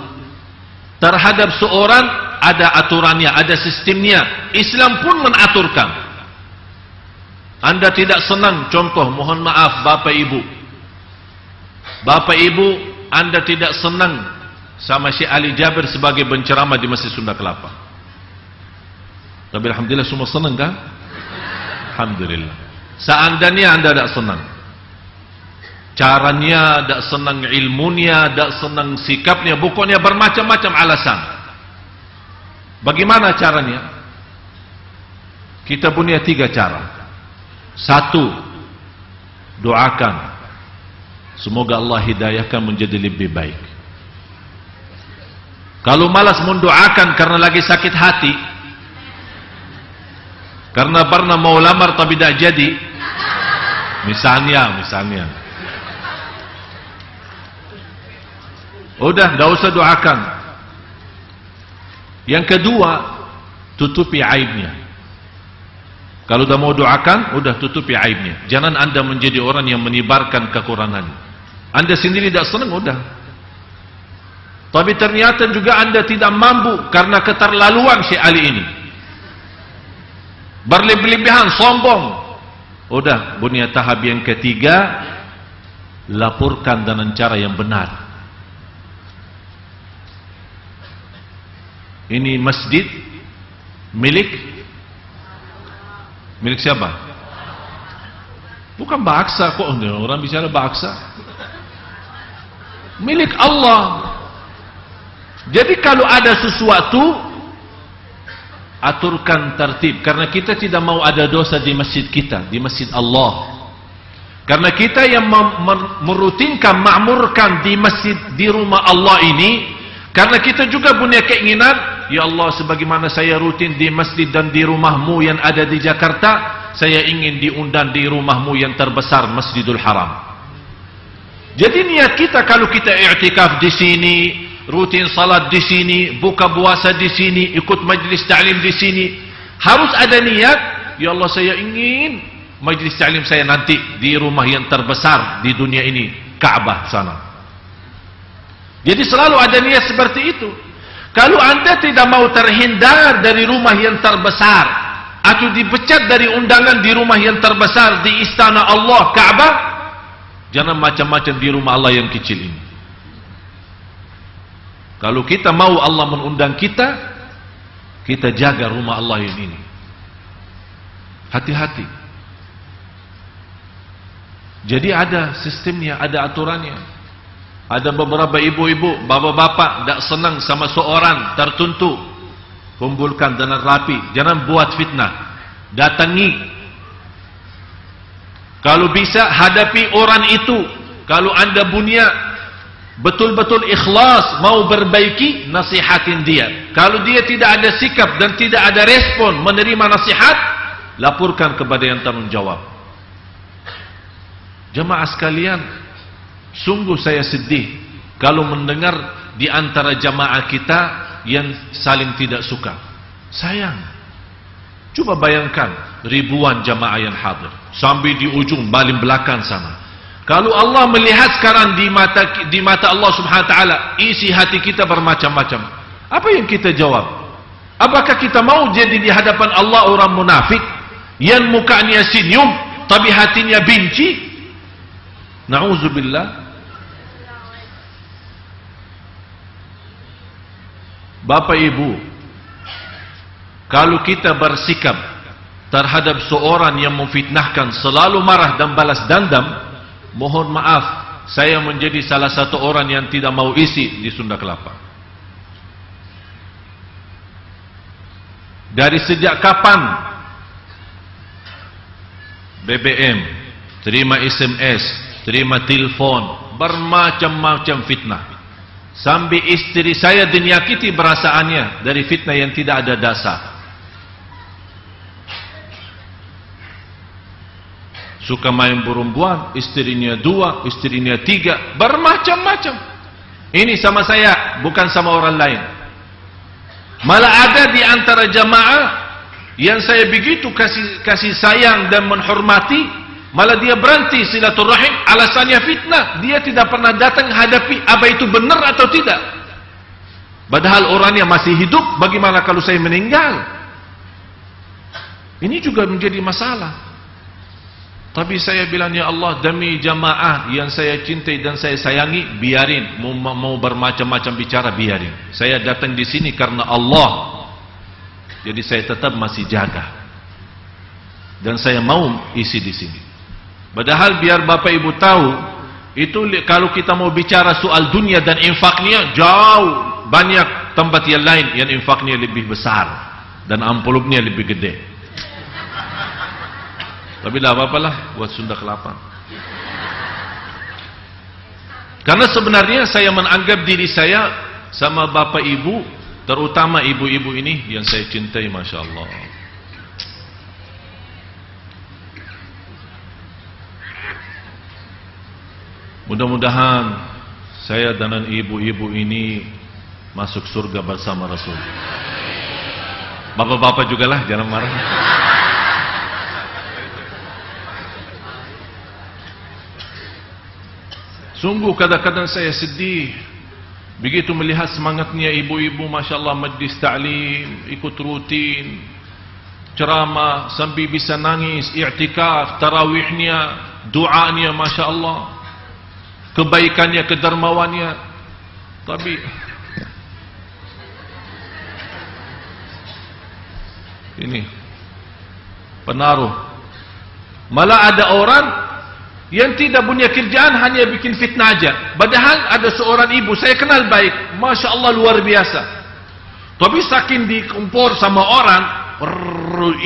A: terhadap seorang ada aturannya ada sistemnya Islam pun menaturkan anda tidak senang contoh mohon maaf bapak ibu bapak ibu anda tidak senang sama Syekh Ali Jabir sebagai penceramah di Masjid Sunda Kelapa tapi Alhamdulillah semua senang kan? Alhamdulillah. Seandainya anda tidak senang. Caranya, tidak senang ilmunya, tidak senang sikapnya. Bukannya bermacam-macam alasan. Bagaimana caranya? Kita punya tiga cara. Satu, doakan. Semoga Allah hidayahkan menjadi lebih baik. Kalau malas mendoakan karena lagi sakit hati, karena pernah mau lamar tapi tidak jadi. Misalnya, misalnya. Udah, tidak usah doakan. Yang kedua, tutupi aibnya. Kalau dah mau doakan, udah tutupi aibnya. Jangan anda menjadi orang yang menyebarkan kekurangan. Anda sendiri tidak senang, udah. Tapi ternyata juga anda tidak mampu karena keterlaluan si Ali ini berlebih-lebihan sombong udah bunyi tahap yang ketiga laporkan dengan cara yang benar ini masjid milik milik siapa? Bukan baksa kok orang bicara baksa. Milik Allah. Jadi kalau ada sesuatu aturkan tertib. Karena kita tidak mau ada dosa di masjid kita di masjid Allah. Karena kita yang merutinkan makmurkan di masjid di rumah Allah ini karena kita juga punya keinginan ya Allah sebagaimana saya rutin di masjid dan di rumahmu yang ada di Jakarta saya ingin diundang di rumahmu yang terbesar Masjidul Haram jadi niat kita kalau kita i'tikaf di sini rutin salat di sini, buka puasa di sini, ikut majlis ta'lim di sini. Harus ada niat, ya Allah saya ingin majlis ta'lim saya nanti di rumah yang terbesar di dunia ini, Ka'bah sana. Jadi selalu ada niat seperti itu. Kalau anda tidak mau terhindar dari rumah yang terbesar atau dipecat dari undangan di rumah yang terbesar di istana Allah Ka'bah, jangan macam-macam di rumah Allah yang kecil ini. Kalau kita mau Allah mengundang kita, kita jaga rumah Allah yang ini. Hati-hati. Jadi ada sistemnya, ada aturannya. Ada beberapa ibu-ibu, bapak-bapak tak senang sama seorang tertentu. Kumpulkan dengan rapi. Jangan buat fitnah. Datangi. Kalau bisa hadapi orang itu. Kalau anda punya betul-betul ikhlas mau berbaiki nasihatin dia kalau dia tidak ada sikap dan tidak ada respon menerima nasihat laporkan kepada yang tanggungjawab jemaah sekalian sungguh saya sedih kalau mendengar di antara jemaah kita yang saling tidak suka sayang coba bayangkan ribuan jemaah yang hadir sampai di ujung baling belakang sana kalau Allah melihat sekarang di mata di mata Allah Subhanahu taala isi hati kita bermacam-macam. Apa yang kita jawab? Apakah kita mau jadi di hadapan Allah orang munafik yang mukanya senyum tapi hatinya benci? Nauzubillah. Bapak Ibu, kalau kita bersikap terhadap seorang yang memfitnahkan selalu marah dan balas dendam, mohon maaf saya menjadi salah satu orang yang tidak mau isi di Sunda Kelapa. Dari sejak kapan BBM terima SMS terima telepon bermacam-macam fitnah sampai istri saya dinyakiti perasaannya dari fitnah yang tidak ada dasar suka main perempuan, istrinya dua, istrinya tiga, bermacam-macam. Ini sama saya, bukan sama orang lain. Malah ada di antara jamaah yang saya begitu kasih kasih sayang dan menghormati, malah dia berhenti silaturahim, alasannya fitnah. Dia tidak pernah datang hadapi apa itu benar atau tidak. Padahal orangnya masih hidup, bagaimana kalau saya meninggal? Ini juga menjadi masalah. Tapi saya bilang ya Allah demi jamaah yang saya cintai dan saya sayangi biarin mau, mau bermacam-macam bicara biarin. Saya datang di sini karena Allah. Jadi saya tetap masih jaga. Dan saya mau isi di sini. Padahal biar Bapak Ibu tahu itu kalau kita mau bicara soal dunia dan infaknya jauh banyak tempat yang lain yang infaknya lebih besar dan amplopnya lebih gede. Tapi dah apa-apalah buat Sunda Kelapa. Karena sebenarnya saya menganggap diri saya sama bapak ibu, terutama ibu-ibu ini yang saya cintai, masya Allah. Mudah-mudahan saya dan ibu-ibu ini masuk surga bersama Rasul. Bapak-bapak juga lah, jangan marah. Sungguh kadang-kadang saya sedih Begitu melihat semangatnya ibu-ibu Masya Allah majlis ta'lim Ikut rutin Ceramah sambil bisa nangis I'tikaf, tarawihnya Doanya Masya Allah Kebaikannya, kedermawannya Tapi Ini Penaruh Malah ada orang yang tidak punya kerjaan hanya bikin fitnah aja. Padahal ada seorang ibu saya kenal baik, masya Allah luar biasa. Tapi saking dikumpul sama orang,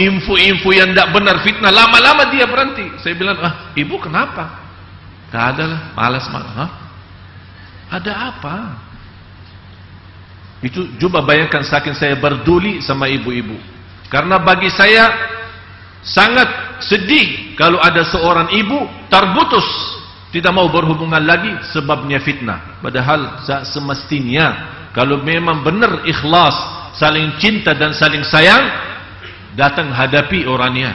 A: info-info yang tidak benar fitnah, lama-lama dia berhenti. Saya bilang, ah ibu kenapa? Tak ada lah, malas malas. Hah? Ada apa? Itu coba bayangkan saking saya berduli sama ibu-ibu. Karena bagi saya sangat sedih kalau ada seorang ibu terputus tidak mau berhubungan lagi sebabnya fitnah padahal semestinya kalau memang benar ikhlas saling cinta dan saling sayang datang hadapi orangnya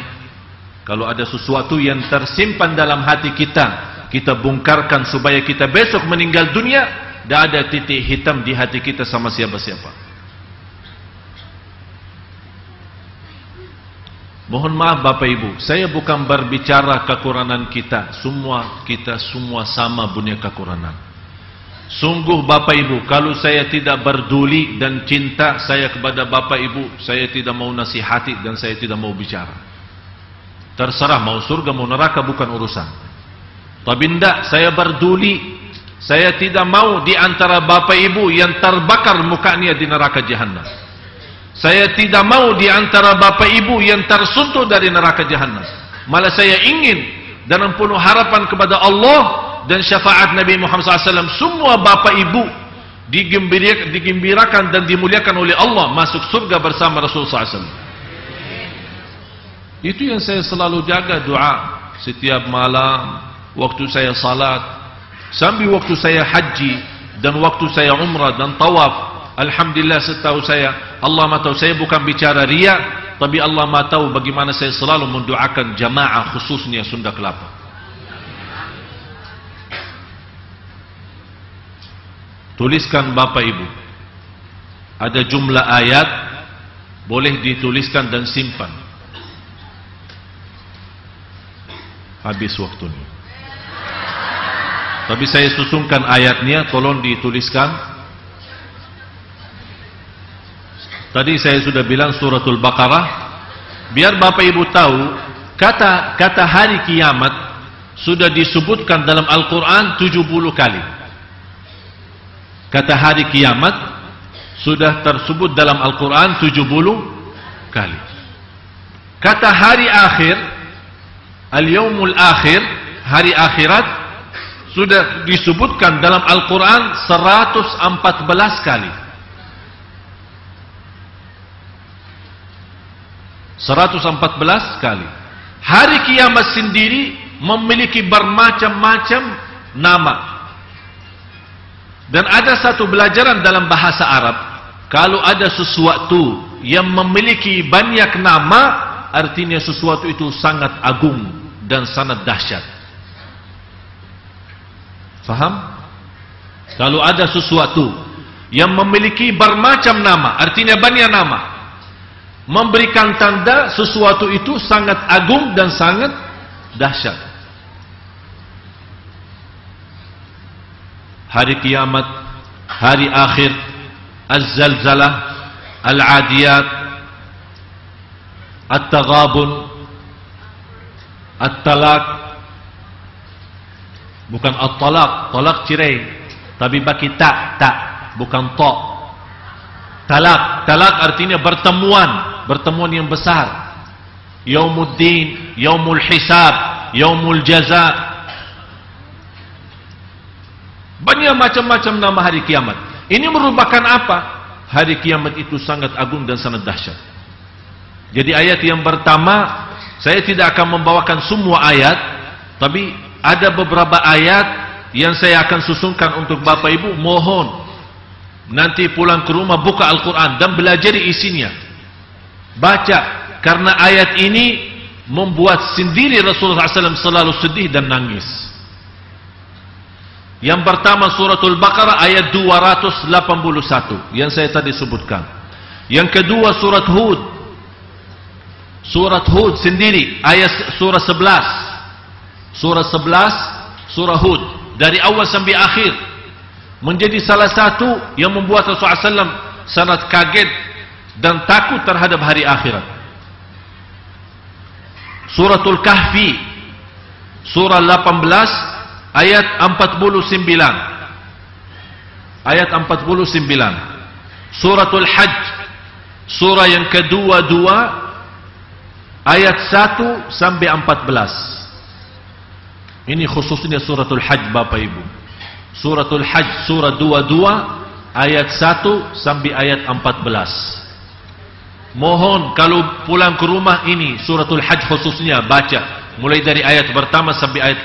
A: kalau ada sesuatu yang tersimpan dalam hati kita kita bongkarkan supaya kita besok meninggal dunia tidak ada titik hitam di hati kita sama siapa-siapa Mohon maaf Bapak Ibu, saya bukan berbicara kekurangan kita. Semua kita semua sama punya kekurangan. Sungguh Bapak Ibu, kalau saya tidak berduli dan cinta saya kepada Bapak Ibu, saya tidak mau nasihati dan saya tidak mau bicara. Terserah mau surga mau neraka bukan urusan. Tapi tidak, saya berduli. Saya tidak mau di antara Bapak Ibu yang terbakar mukanya di neraka jahannam. Saya tidak mau di antara bapak ibu yang tersuntuh dari neraka jahanam. Malah saya ingin dalam penuh harapan kepada Allah dan syafaat Nabi Muhammad SAW semua bapa ibu digembirakan, dan dimuliakan oleh Allah masuk surga bersama Rasulullah SAW itu yang saya selalu jaga doa setiap malam waktu saya salat sambil waktu saya haji dan waktu saya umrah dan tawaf Alhamdulillah setahu saya Allah mahu tahu. Saya bukan bicara ria tapi Allah mahu tahu bagaimana saya selalu mendoakan jamaah khususnya Sunda Kelapa. Tuliskan Bapak Ibu. Ada jumlah ayat boleh dituliskan dan simpan. Habis waktunya tapi saya susunkan ayatnya tolong dituliskan. Tadi saya sudah bilang suratul Baqarah. Biar Bapak Ibu tahu kata kata hari kiamat sudah disebutkan dalam Al-Quran 70 kali. Kata hari kiamat sudah tersebut dalam Al-Quran 70 kali. Kata hari akhir al-yawmul akhir hari akhirat sudah disebutkan dalam Al-Quran 114 kali. 114 kali. Hari kiamat sendiri memiliki bermacam-macam nama. Dan ada satu belajaran dalam bahasa Arab, kalau ada sesuatu yang memiliki banyak nama, artinya sesuatu itu sangat agung dan sangat dahsyat. Faham? Kalau ada sesuatu yang memiliki bermacam nama, artinya banyak nama, memberikan tanda sesuatu itu sangat agung dan sangat dahsyat. hari kiamat, hari akhir, az-zalzalah, al-adiyat, at-taghabun, at-talak, bukan at-talak, talak cerai, tapi bagi tak, tak, bukan to. Talak, talak artinya bertemuan, bertemuan yang besar. Yaumuddin, yaumul hisab, yaumul jaza, banyak macam-macam nama hari kiamat. Ini merupakan apa? Hari kiamat itu sangat agung dan sangat dahsyat. Jadi ayat yang pertama, saya tidak akan membawakan semua ayat, tapi ada beberapa ayat yang saya akan susunkan untuk Bapak Ibu. Mohon nanti pulang ke rumah buka Al-Quran dan belajar isinya. Baca, karena ayat ini membuat sendiri Rasulullah SAW selalu sedih dan nangis. Yang pertama suratul Baqarah ayat 281 yang saya tadi sebutkan. Yang kedua surat Hud. Surat Hud sendiri ayat surah 11. Surah 11 surah Hud. Dari awal sampai akhir. Menjadi salah satu yang membuat Rasulullah SAW sangat kaget dan takut terhadap hari akhirat. Suratul Kahfi surah 18 ayat 49 ayat 49 suratul hajj surah yang kedua-dua ayat 1 sampai 14 ini khususnya suratul hajj Bapak Ibu. Suratul hajj surah 22 ayat 1 sampai ayat 14 mohon kalau pulang ke rumah ini suratul hajj khususnya baca. Mulai dari ayat pertama sampai ayat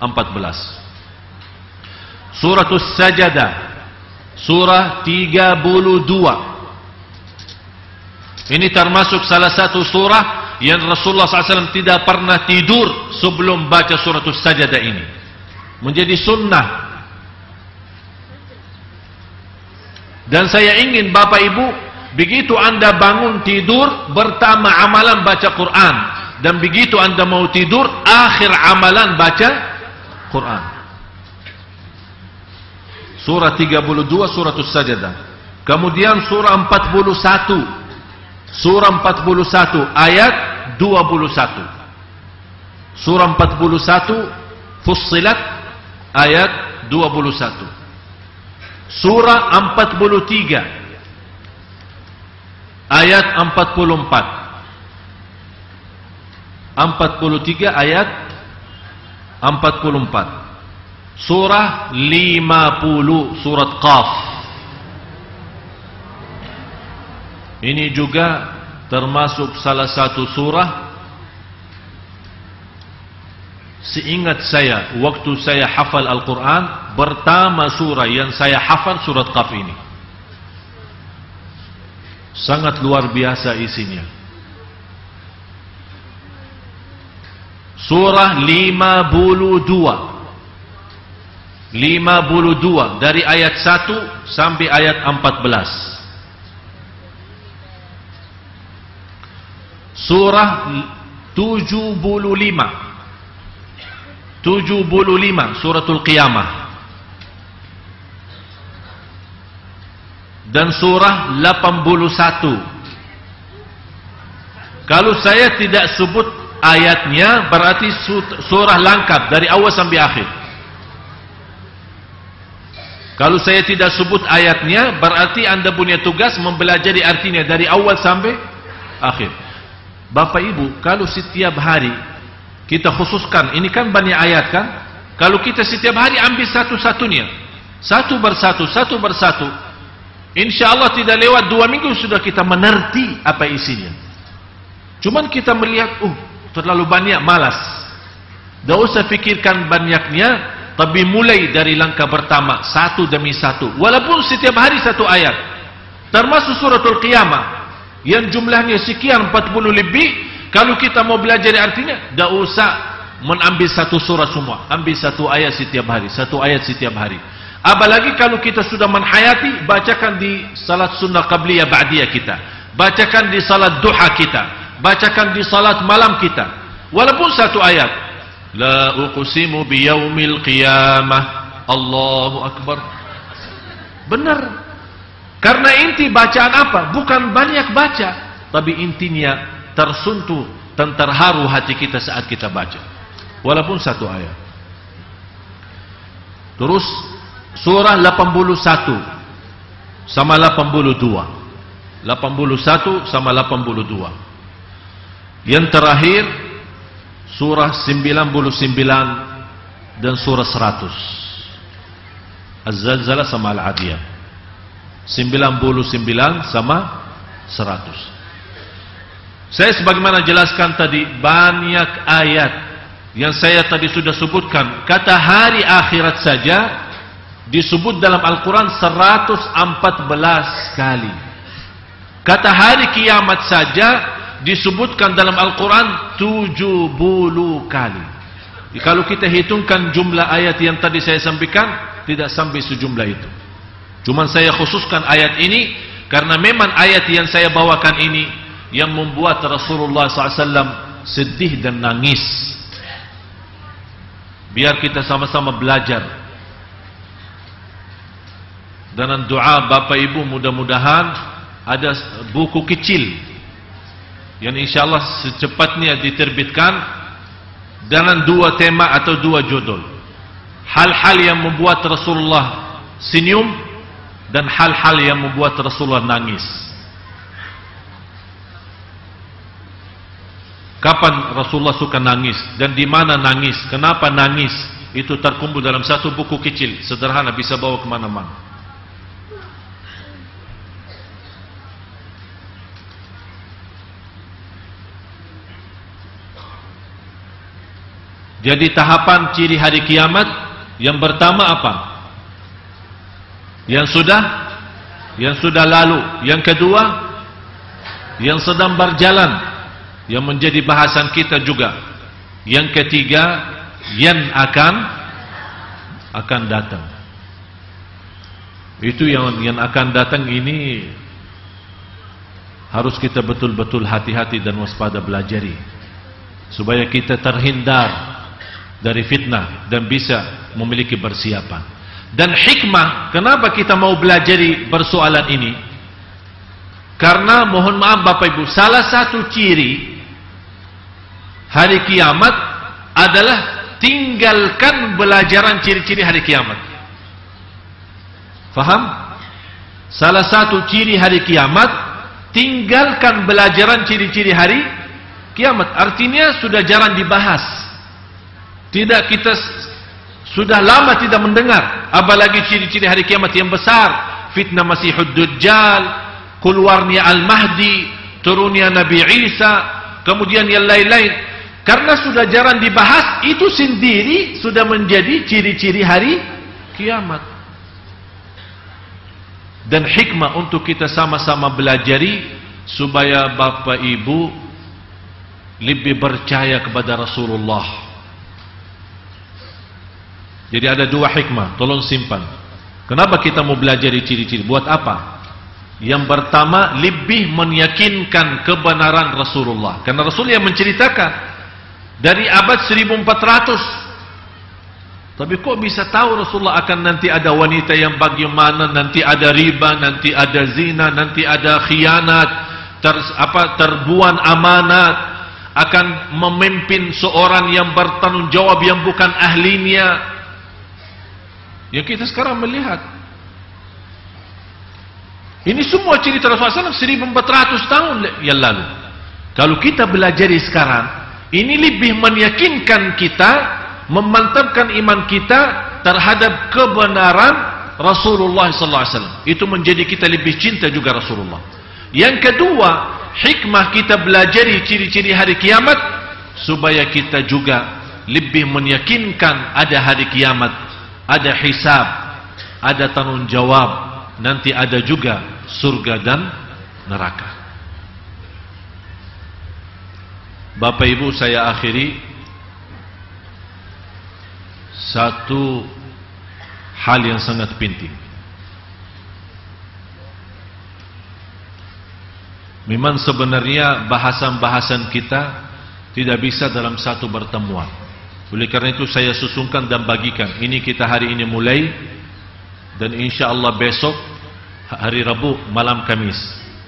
A: 14 Suratul Sajadah Surah 32 Ini termasuk salah satu surah Yang Rasulullah SAW tidak pernah tidur Sebelum baca suratul Sajadah ini Menjadi sunnah Dan saya ingin Bapak Ibu Begitu anda bangun tidur Bertama amalan baca Quran Dan begitu anda mau tidur Akhir amalan baca Quran. Surah 32 surah As-Sajdah. Kemudian surah 41. Surah 41 ayat 21. Surah 41 Fussilat ayat 21. Surah 43 ayat 44. 43 ayat 44 Surah 50 Surat Qaf Ini juga termasuk salah satu surah Seingat saya Waktu saya hafal Al-Quran Pertama surah yang saya hafal Surat Qaf ini. Sangat luar biasa isinya. Surah 52 52 dari ayat 1 sampai ayat 14 Surah 75 75 Suratul Qiyamah dan surah 81 kalau saya tidak sebut ayatnya berarti surah lengkap dari awal sampai akhir. Kalau saya tidak sebut ayatnya berarti anda punya tugas mempelajari artinya dari awal sampai akhir. Bapak Ibu, kalau setiap hari kita khususkan, ini kan banyak ayat kan? Kalau kita setiap hari ambil satu-satunya, satu bersatu, satu bersatu, insya Allah tidak lewat dua minggu sudah kita menerti apa isinya. Cuman kita melihat, oh terlalu banyak malas tak usah fikirkan banyaknya tapi mulai dari langkah pertama satu demi satu walaupun setiap hari satu ayat termasuk suratul qiyamah yang jumlahnya sekian 40 lebih kalau kita mau belajar artinya tak usah mengambil satu surah semua. Ambil satu ayat setiap hari satu ayat setiap hari. Apalagi kalau kita sudah menhayati bacakan di salat sunnah qabliyah ba'diyah kita. Bacakan di salat duha kita. Bacakan di salat malam kita. Walaupun satu ayat la uqsimu biyaumil qiyamah. Allahu akbar. Benar karena inti bacaan apa? Bukan banyak baca tapi intinya tersuntuh dan terharu hati kita saat kita baca. Walaupun satu ayat. Terus surah 81 sama 82 81 sama 82 yang terakhir surah 99 dan surah 100. Az-Zalzalah sama Al-Adiyah. 99 sama 100. Saya sebagaimana jelaskan tadi banyak ayat yang saya tadi sudah sebutkan kata hari akhirat saja disebut dalam Al-Quran 114 kali kata hari kiamat saja disebutkan dalam Al-Quran 70 kali. Kalau kita hitungkan jumlah ayat yang tadi saya sampaikan, tidak sampai sejumlah itu. Cuma saya khususkan ayat ini, karena memang ayat yang saya bawakan ini, yang membuat Rasulullah SAW sedih dan nangis. Biar kita sama-sama belajar. Dan doa Bapak Ibu mudah-mudahan ada buku kecil yang insyaAllah secepatnya diterbitkan dengan dua tema atau dua judul hal-hal yang membuat Rasulullah senyum dan hal-hal yang membuat Rasulullah nangis. Kapan Rasulullah suka nangis dan di mana nangis? Kenapa nangis? Itu terkumpul dalam satu buku kecil. Sederhana bisa bawa kemana-mana. Jadi tahapan ciri hari kiamat yang pertama apa? Yang sudah yang sudah lalu, yang kedua yang sedang berjalan yang menjadi bahasan kita juga. Yang ketiga yang akan akan datang. Itu yang yang akan datang ini harus kita betul-betul hati-hati dan waspada belajari supaya kita terhindar dari fitnah dan bisa memiliki persiapan. Dan hikmah kenapa kita mau belajar persoalan ini? Karena mohon maaf Bapak Ibu, salah satu ciri hari kiamat adalah tinggalkan belajaran ciri-ciri hari kiamat. Faham? Salah satu ciri hari kiamat tinggalkan belajaran ciri-ciri hari kiamat. Artinya sudah jarang dibahas. Tidak kita sudah lama tidak mendengar. Apalagi ciri-ciri hari kiamat yang besar. Fitnah Masihud Dajjal keluarnya Al-Mahdi turunnya Nabi Isa kemudian yang lain-lain. Karena sudah jarang dibahas itu sendiri sudah menjadi ciri-ciri hari kiamat. Dan hikmah untuk kita sama-sama belajari supaya bapa ibu lebih percaya kepada Rasulullah jadi ada dua hikmah, tolong simpan. Kenapa kita mau belajar ciri-ciri? Buat apa? Yang pertama, lebih meyakinkan kebenaran Rasulullah. Karena Rasul yang menceritakan dari abad 1400. Tapi kok bisa tahu Rasulullah akan nanti ada wanita yang bagaimana, nanti ada riba, nanti ada zina, nanti ada khianat, ter, apa, terbuan amanat, akan memimpin seorang yang bertanggung jawab yang bukan ahlinya, yang kita sekarang melihat. Ini semua cerita Rasulullah SAW 1400 tahun yang lalu. Kalau kita belajar sekarang, ini lebih meyakinkan kita, memantapkan iman kita terhadap kebenaran Rasulullah SAW. Itu menjadi kita lebih cinta juga Rasulullah. Yang kedua, hikmah kita belajar ciri-ciri hari kiamat supaya kita juga lebih meyakinkan ada hari kiamat ada hisab, ada tanggung jawab, nanti ada juga surga dan neraka. Bapak Ibu saya akhiri satu hal yang sangat penting. Memang sebenarnya bahasan-bahasan kita tidak bisa dalam satu pertemuan. Oleh karena itu saya susunkan dan bagikan. Ini kita hari ini mulai dan insya Allah besok hari Rabu malam Kamis.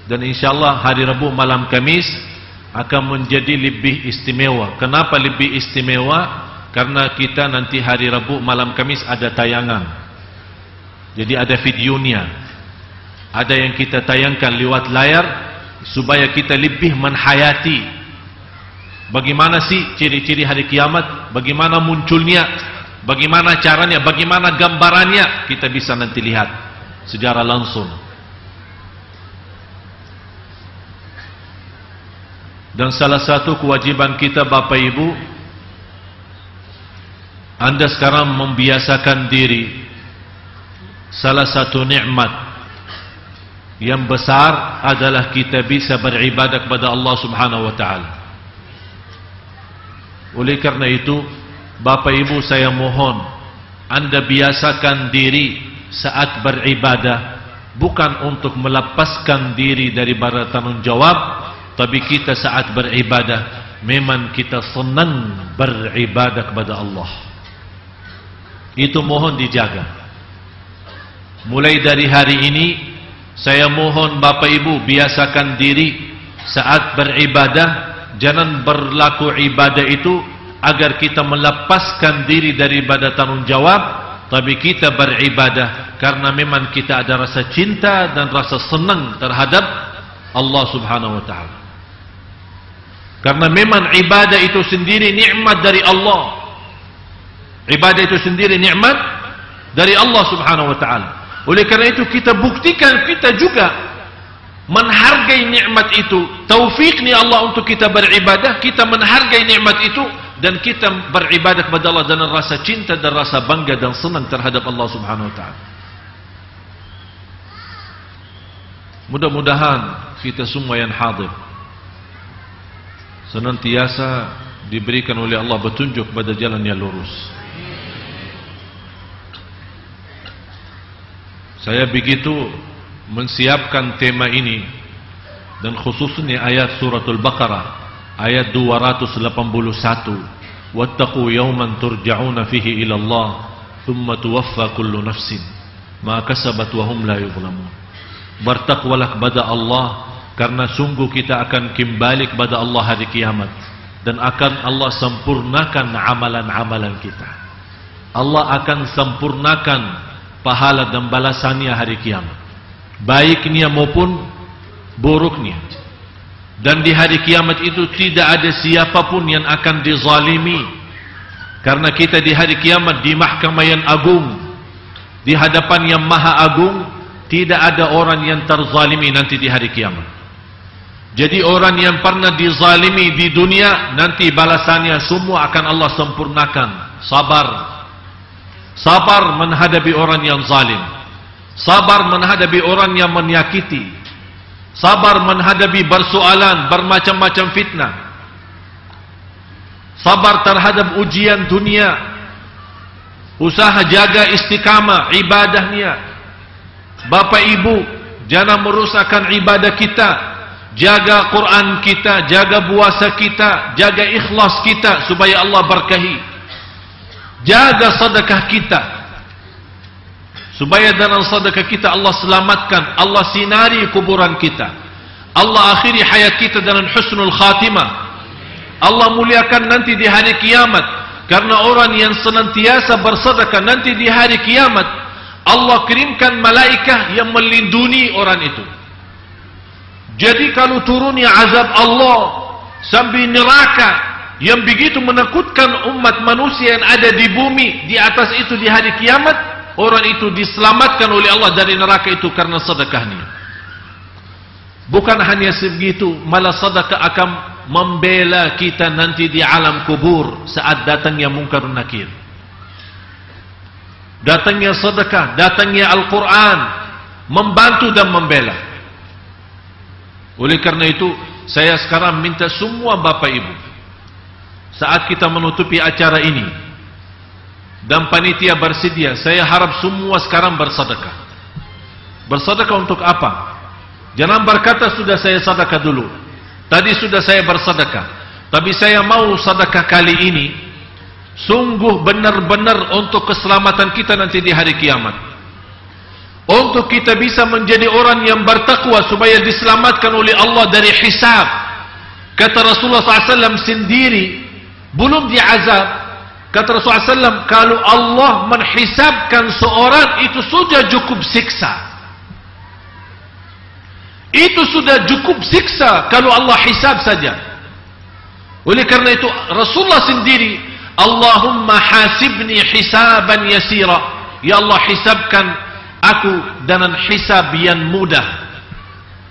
A: Dan insya Allah hari Rabu malam Kamis akan menjadi lebih istimewa. Kenapa lebih istimewa? Karena kita nanti hari Rabu malam Kamis ada tayangan. Jadi ada videonya. Ada yang kita tayangkan lewat layar supaya kita lebih menhayati Bagaimana sih ciri-ciri hari kiamat? Bagaimana munculnya? Bagaimana caranya? Bagaimana gambarannya? Kita bisa nanti lihat secara langsung. Dan salah satu kewajiban kita Bapak Ibu Anda sekarang membiasakan diri Salah satu nikmat Yang besar adalah kita bisa beribadah kepada Allah Subhanahu Wa Taala. Oleh karena itu, Bapak Ibu saya mohon Anda biasakan diri saat beribadah bukan untuk melepaskan diri dari bara tanggung jawab, tapi kita saat beribadah memang kita senang beribadah kepada Allah. Itu mohon dijaga. Mulai dari hari ini saya mohon Bapak Ibu biasakan diri saat beribadah jangan berlaku ibadah itu agar kita melepaskan diri dari ibadah tanggung jawab tapi kita beribadah karena memang kita ada rasa cinta dan rasa senang terhadap Allah subhanahu wa ta'ala. Karena memang ibadah itu sendiri nikmat dari Allah. Ibadah itu sendiri nikmat dari Allah subhanahu wa ta'ala. Oleh karena itu kita buktikan kita juga menghargai nikmat itu. Taufik ni Allah untuk kita beribadah kita menghargai nikmat itu dan kita beribadah kepada Allah dengan rasa cinta dan rasa bangga dan senang terhadap Allah subhanahu wa ta'ala. Mudah-mudahan kita semua yang hadir senantiasa diberikan oleh Allah petunjuk pada jalan yang lurus. Saya begitu mensiapkan tema ini. Dan khususnya ayat suratul Baqarah ayat 281 wattaqu yawman turja'una fihi ila Allah thumma tuwaffa kullu nafsin ma kasabat wa hum la yuzlamun. Bertakwalah kepada Allah karena sungguh kita akan kembali kepada Allah hari kiamat dan akan Allah sempurnakan amalan-amalan kita. Allah akan sempurnakan pahala dan balasannya hari kiamat baiknya maupun buruknya dan di hari kiamat itu tidak ada siapapun yang akan dizalimi Karena kita di hari kiamat di mahkamah yang agung, di hadapan yang maha agung, tidak ada orang yang terzalimi nanti di hari kiamat. Jadi orang yang pernah dizalimi di dunia, nanti balasannya semua akan Allah sempurnakan. Sabar. Sabar menghadapi orang yang zalim. Sabar menghadapi orang yang menyakiti. Sabar menghadapi bersoalan, bermacam-macam fitnah. Sabar terhadap ujian dunia. Usaha jaga istiqamah ibadahnya. Bapak ibu, jangan merusakkan ibadah kita. Jaga Quran kita, jaga puasa kita, jaga ikhlas kita supaya Allah berkahi. Jaga sedekah kita. Supaya dalam sedekah kita Allah selamatkan, Allah sinari kuburan kita. Allah akhiri hayat kita dengan husnul khatimah. Allah muliakan nanti di hari kiamat karena orang yang senantiasa bersedekah nanti di hari kiamat Allah kirimkan malaikat yang melindungi orang itu. Jadi kalau turunnya azab Allah sampai neraka yang begitu menakutkan umat manusia yang ada di bumi di atas itu di hari kiamat, orang itu diselamatkan oleh Allah dari neraka itu karena sedekahnya. Bukan hanya sebegitu, malah sedekah akan membela kita nanti di alam kubur saat datangnya mungkar nakir. Datangnya sedekah, datangnya Al-Quran, membantu dan membela. Oleh karena itu, saya sekarang minta semua bapak ibu, saat kita menutupi acara ini, dan panitia bersedia, saya harap semua sekarang bersedekah. Bersedekah untuk apa? Jangan berkata sudah saya sedekah dulu. Tadi sudah saya bersedekah. Tapi saya mau sedekah kali ini, sungguh benar-benar untuk keselamatan kita nanti di hari kiamat untuk kita bisa menjadi orang yang bertakwa supaya diselamatkan oleh Allah dari hisab kata Rasulullah SAW sendiri belum diazab kata Rasulullah SAW kalau Allah menghisabkan seorang itu sudah cukup siksa. Itu sudah cukup siksa kalau Allah hisab saja. Oleh karena itu Rasulullah sendiri Allahumma hasibni hisaban yasira. Ya Allah hisabkan aku dengan hisab yang mudah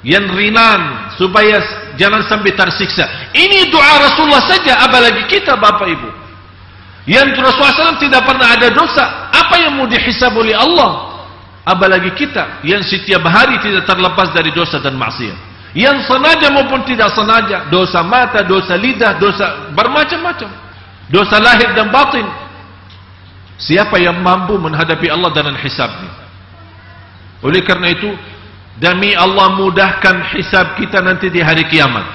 A: yang ringan supaya jangan sampai tersiksa. Ini doa Rasulullah saja apalagi kita Bapak Ibu yang Rasulullah SAW tidak pernah ada dosa. Apa yang mau dihisab oleh Allah? Apalagi kita yang setiap hari tidak terlepas dari dosa dan maksiat. Yang sengaja maupun tidak sengaja dosa mata, dosa lidah, dosa bermacam-macam. Dosa lahir dan batin. Siapa yang mampu menghadapi Allah dengan hisabnya oleh karena itu, demi Allah mudahkan hisab kita nanti di hari kiamat.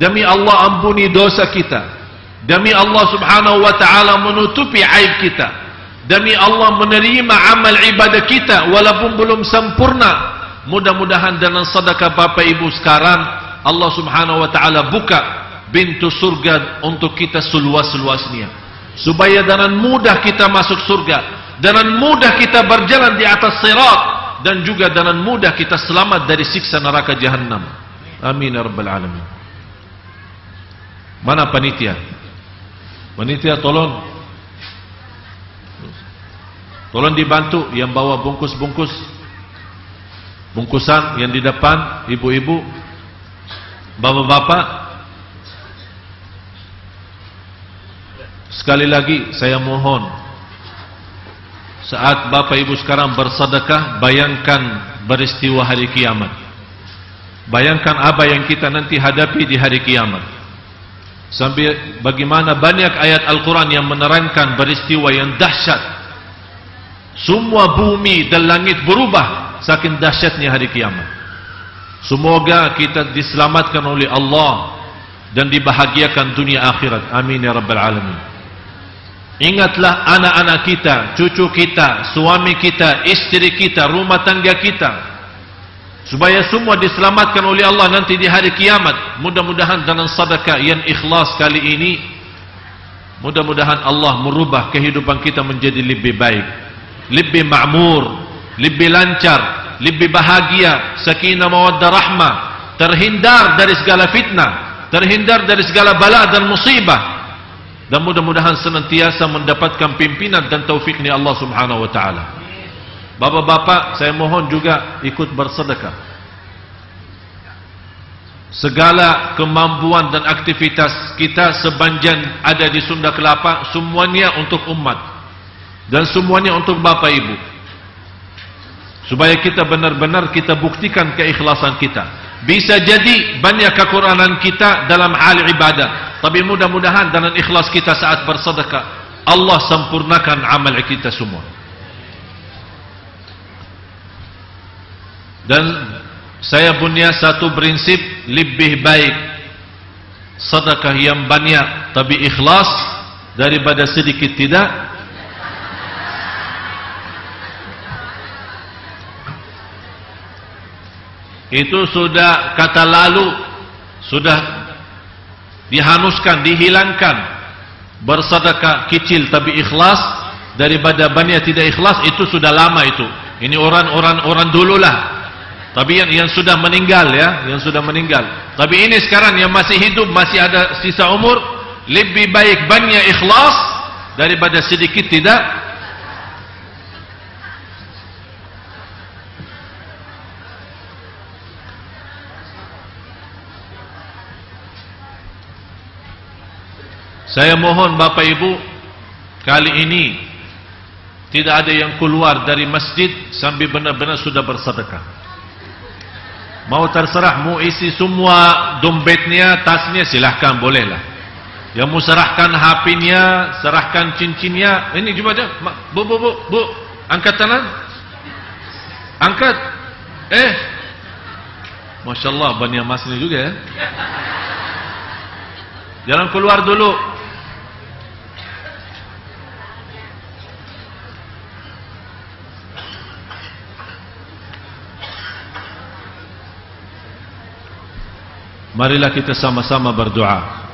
A: Demi Allah ampuni dosa kita. Demi Allah subhanahu wa ta'ala menutupi aib kita. Demi Allah menerima amal ibadah kita walaupun belum sempurna. Mudah-mudahan dengan sedekah Bapak Ibu sekarang Allah subhanahu wa ta'ala buka pintu surga untuk kita seluas-luasnya. Supaya dengan mudah kita masuk surga. Dengan mudah kita berjalan di atas sirat dan juga dengan mudah kita selamat dari siksa neraka jahannam. Amin ya rabbal alamin. Mana panitia? Panitia tolong Tolong dibantu yang bawa bungkus-bungkus Bungkusan yang di depan Ibu-ibu Bapak-bapak Sekali lagi saya mohon saat Bapak Ibu sekarang bersedekah, bayangkan beristiwa hari kiamat. Bayangkan apa yang kita nanti hadapi di hari kiamat. Sampai bagaimana banyak ayat Al-Quran yang menerangkan beristiwa yang dahsyat. Semua bumi dan langit berubah saking dahsyatnya hari kiamat. Semoga kita diselamatkan oleh Allah dan dibahagiakan dunia akhirat. Amin ya rabbal alamin. Ingatlah anak-anak kita, cucu kita, suami kita, istri kita, rumah tangga kita. Supaya semua diselamatkan oleh Allah nanti di hari kiamat. Mudah-mudahan dengan sadaqah yang ikhlas kali ini. Mudah-mudahan Allah merubah kehidupan kita menjadi lebih baik. Lebih ma'mur. Lebih lancar. Lebih bahagia. Sakinah mawaddah rahmah. Terhindar dari segala fitnah. Terhindar dari segala bala dan musibah dan mudah-mudahan senantiasa mendapatkan pimpinan dan taufiknya Allah Subhanahu wa taala. Bapak-bapak, saya mohon juga ikut bersedekah. Segala kemampuan dan aktivitas kita sebanjan ada di Sunda Kelapa semuanya untuk umat dan semuanya untuk bapak ibu. Supaya kita benar-benar kita buktikan keikhlasan kita. Bisa jadi banyak kekurangan kita dalam hal ibadah tapi mudah-mudahan dengan ikhlas kita saat bersedekah Allah sempurnakan amal kita semua dan saya punya satu prinsip lebih baik sedekah yang banyak tapi ikhlas daripada sedikit tidak. Itu sudah kata lalu sudah dihanuskan, dihilangkan. Bersedekah kecil tapi ikhlas daripada banyak tidak ikhlas itu sudah lama itu. Ini orang-orang orang dululah tapi yang, yang sudah meninggal ya. Yang sudah meninggal. Tapi ini sekarang yang masih hidup masih ada sisa umur lebih baik banyak ikhlas daripada sedikit tidak. Saya mohon Bapak Ibu kali ini tidak ada yang keluar dari masjid sambil benar-benar sudah bersedekah. Mau terserah, mau isi semua dompetnya, tasnya silahkan bolehlah. Yang mau serahkan HP-nya, serahkan cincinnya, ini coba aja. Bu, bu, bu, bu, angkat tangan. Angkat. Eh. Masya Allah, banyak masnya juga ya. Jangan keluar dulu. Marilah kita sama-sama berdoa.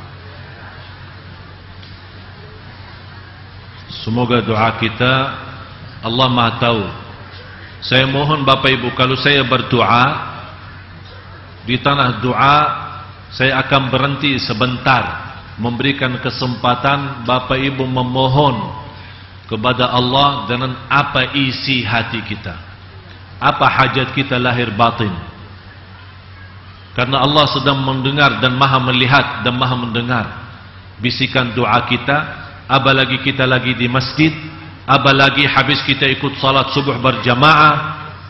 A: Semoga doa kita Allah Maha tahu. Saya mohon Bapak Ibu kalau saya berdoa di tanah doa saya akan berhenti sebentar memberikan kesempatan Bapak Ibu memohon kepada Allah dengan apa isi hati kita. Apa hajat kita lahir batin. Karena Allah sedang mendengar dan maha melihat dan maha mendengar bisikan doa kita. Apalagi kita lagi di masjid? Apalagi habis kita ikut salat subuh berjamaah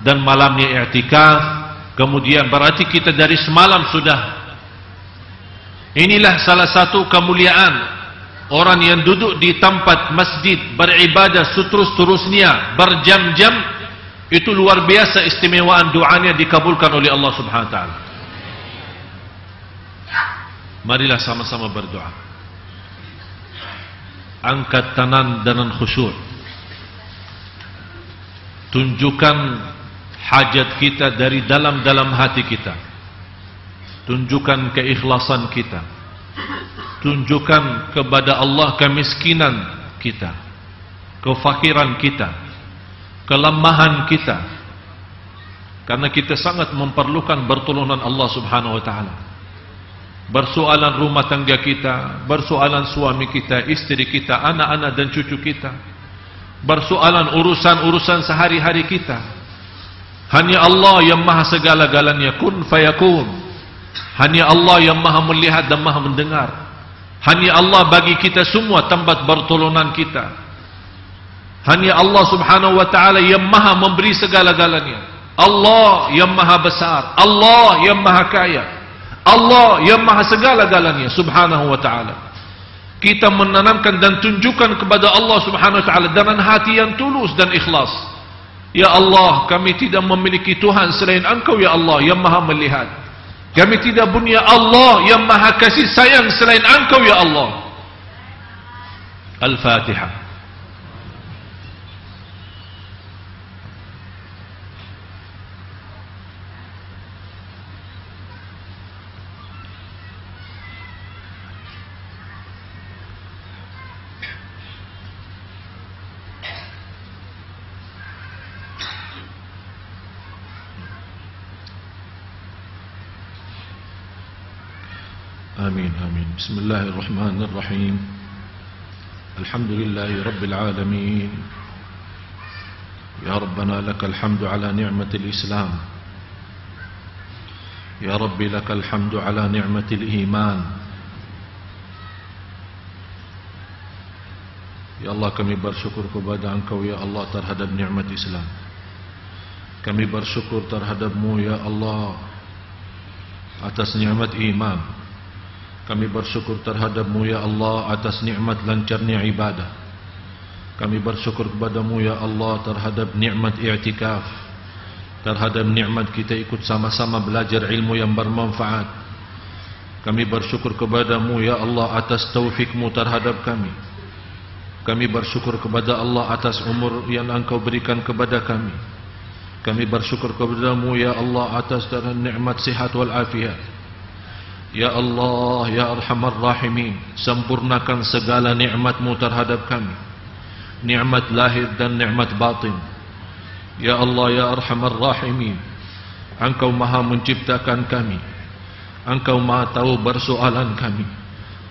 A: dan malamnya i'tikaf? Kemudian berarti kita dari semalam sudah. Inilah salah satu kemuliaan orang yang duduk di tempat masjid beribadah seterus-terusnya berjam-jam. Itu luar biasa istimewaan doanya dikabulkan oleh Allah subhanahu wa ta'ala Marilah sama-sama berdoa. Angkat tangan dengan khusyuk. Tunjukkan hajat kita dari dalam-dalam hati kita. Tunjukkan keikhlasan kita. Tunjukkan kepada Allah kemiskinan kita. Kefakiran kita. Kelemahan kita. Karena kita sangat memerlukan pertolongan Allah subhanahu wa ta'ala bersoalan rumah tangga kita, bersoalan suami kita, istri kita, anak-anak dan cucu kita, bersoalan urusan-urusan sehari-hari kita. Hanya Allah yang maha segala-galanya kun fayakun. Hanya Allah yang maha melihat dan maha mendengar. Hanya Allah bagi kita semua tempat bertolongan kita. Hanya Allah subhanahu wa ta'ala yang maha memberi segala-galanya. Allah yang maha besar. Allah yang maha kaya. Allah yang maha segala-galanya subhanahu wa ta'ala. Kita menanamkan dan tunjukkan kepada Allah subhanahu wa ta'ala dengan hati yang tulus dan ikhlas. Ya Allah kami tidak memiliki Tuhan selain engkau ya Allah yang maha melihat. Kami tidak punya Allah yang maha kasih sayang selain engkau ya Allah. Al-Fatihah بسم الله الرحمن الرحيم. الحمد لله رب العالمين. يا ربنا لك الحمد على نعمة الإسلام. يا رب لك الحمد على نعمة الإيمان. يا الله كم يبر شكرك كبادة عنك ويا الله ترهد بنعمة الإسلام كم يبر شكر ترهد بمو يا الله أتس نعمة إيمان Kami bersyukur terhadapmu Ya Allah Atas nikmat lancarnya ibadah Kami bersyukur kepadamu Ya Allah terhadap nikmat i'tikaf Terhadap nikmat kita ikut sama-sama belajar ilmu yang bermanfaat Kami bersyukur kepadamu Ya Allah atas taufikmu terhadap kami kami bersyukur kepada Allah atas umur yang engkau berikan kepada kami. Kami bersyukur kepadamu ya Allah atas dan nikmat sihat wal afiat. Ya Allah, ya Arhamar Rahimin, sempurnakan segala nikmatmu terhadap kami. Nikmat lahir dan nikmat batin. Ya Allah, ya Arhamar Rahimin, Engkau maha menciptakan kami. Engkau maha tahu bersoalan kami.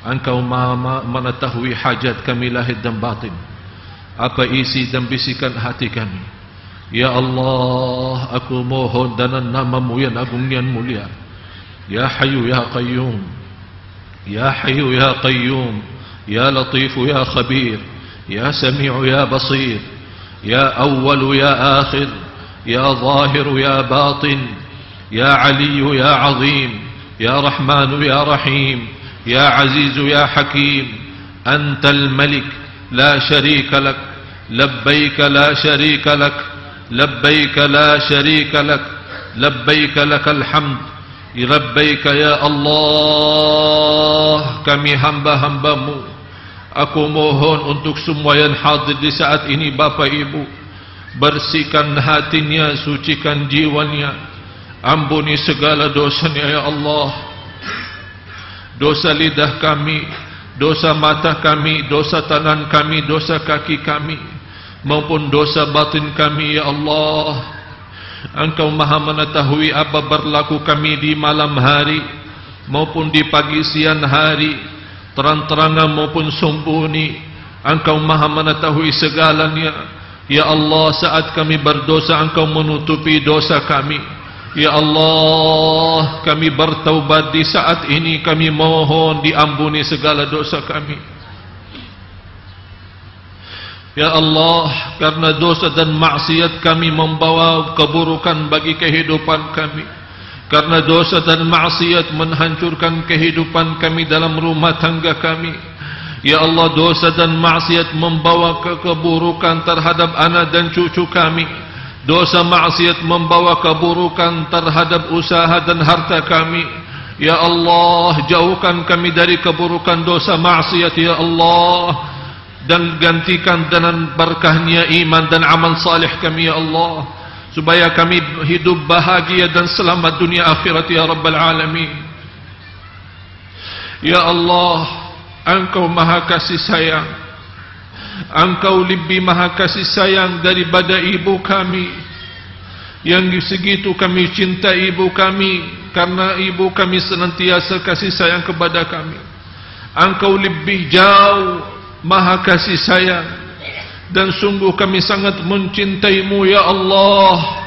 A: Engkau maha mengetahui hajat kami lahir dan batin Apa isi dan bisikan hati kami Ya Allah Aku mohon dalam namamu yang agung yang mulia يا حي يا قيوم يا حي يا قيوم يا لطيف يا خبير يا سميع يا بصير يا أول يا آخر يا ظاهر يا باطن يا علي يا عظيم يا رحمن يا رحيم يا عزيز يا حكيم أنت الملك لا شريك لك لبيك لا شريك لك لبيك لا شريك لك لبيك لك الحمد Labbaik ya Allah Kami hamba-hambamu. Aku mohon untuk semua yang hadir di saat ini Bapak Ibu. Bersihkan hatinya, sucikan jiwanya. Ampuni segala dosanya ya Allah. Dosa lidah kami Dosa mata kami, dosa tangan kami, dosa kaki kami Maupun dosa batin kami ya Allah Allah. Engkau maha mengetahui apa berlaku kami di malam hari, maupun di pagi siang hari, terang-terangan maupun sembunyi. Engkau maha mengetahui segalanya. Ya Allah, saat kami berdosa, Engkau menutupi dosa kami. Ya Allah kami bertaubat di saat ini kami mohon diampuni segala dosa kami Ya Allah karena dosa dan maksiat kami membawa keburukan bagi kehidupan kami. Karena dosa dan maksiat menghancurkan kehidupan kami dalam rumah tangga kami. Ya Allah dosa dan maksiat membawa keburukan terhadap anak dan cucu kami. Dosa maksiat membawa keburukan terhadap usaha dan harta kami. Ya Allah, jauhkan kami dari keburukan dosa maksiat ya Allah dan gantikan dengan berkahnya iman dan amal salih kami ya Allah supaya kami hidup bahagia dan selamat dunia akhirat ya rabbal alamin. Ya Allah, Engkau Maha Kasih Sayang. Engkau lebih maha kasih sayang daripada ibu kami Yang segitu kami cinta ibu kami Karena ibu kami senantiasa kasih sayang kepada kami Engkau lebih jauh maha kasih sayang Dan sungguh kami sangat mencintaimu ya Allah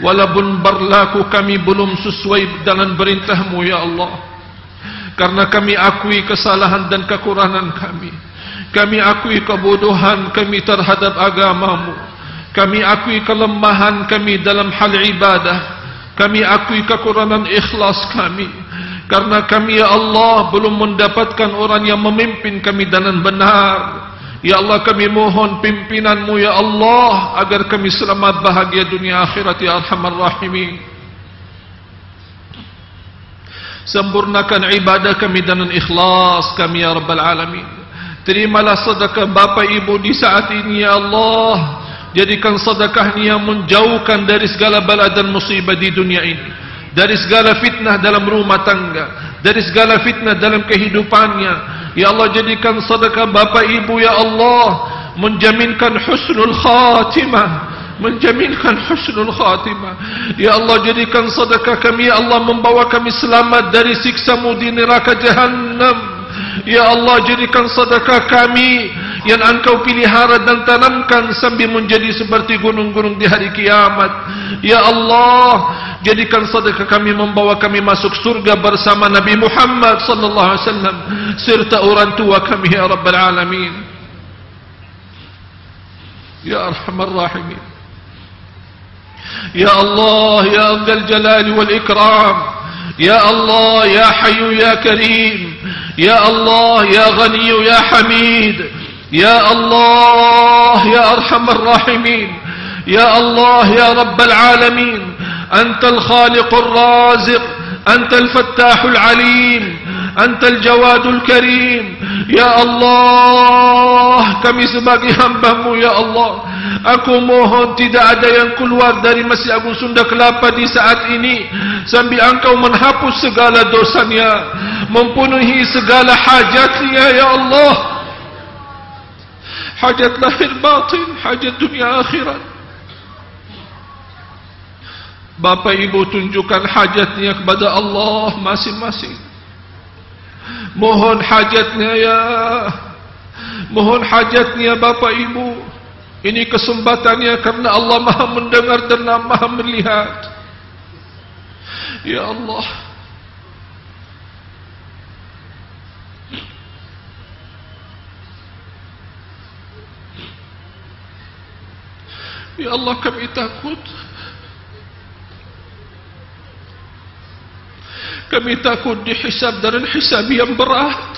A: Walaupun berlaku kami belum sesuai dalam perintahmu ya Allah Karena kami akui kesalahan dan kekurangan kami kami akui kebodohan kami terhadap agamamu. Kami akui kelemahan kami dalam hal ibadah. Kami akui kekurangan ikhlas kami. Karena kami ya Allah belum mendapatkan orang yang memimpin kami dengan benar. Ya Allah kami mohon pimpinanmu ya Allah agar kami selamat bahagia dunia akhirat ya Arhamar Rahimin. Sempurnakan ibadah kami dengan ikhlas kami ya Rabbal Alamin. Terimalah sedekah bapa ibu di saat ini ya Allah Jadikan sedekah ini yang menjauhkan dari segala bala dan musibah di dunia ini Dari segala fitnah dalam rumah tangga. Dari segala fitnah dalam kehidupannya. Ya Allah jadikan sedekah bapa ibu ya Allah Menjaminkan husnul khatimah. Menjaminkan husnul khatimah. Ya Allah jadikan sedekah kami Ya Allah membawa kami selamat dari siksamu di neraka jahannam. Ya Allah jadikan sedekah kami yang engkau pelihara dan tanamkan sambil menjadi seperti gunung-gunung di hari kiamat. Ya Allah, jadikan sedekah kami membawa kami masuk surga bersama Nabi Muhammad sallallahu alaihi wasallam serta orang tua kami ya rabbal alamin. Ya arhamar rahimin. Allah, ya Dzal Jalal wal Ikram. Ya Allah, ya Hayyu ya Karim. Ya Allah, ya Ghani ya Hamid. يا الله يا أرحم الراحمين يا الله يا رب العالمين أنت الخالق الرازق أنت الفتاح العليم أنت الجواد الكريم يا الله kami sebagai hambamu ya Allah Aku mohon tidak ada yang keluar dari Masjid Agung Sunda Kelapa di saat ini Sambil engkau menghapus segala dosanya Mempenuhi segala hajatnya ya Allah hajat lahir batin, hajat dunia akhirat. Bapak ibu tunjukkan hajatnya kepada Allah masing-masing. Mohon hajatnya ya. Mohon hajatnya bapak ibu. Ini kesempatannya karena Allah maha mendengar dan maha melihat. Ya Allah. Ya Allah kami takut. Kami takut dihisab dari hisab yang berat.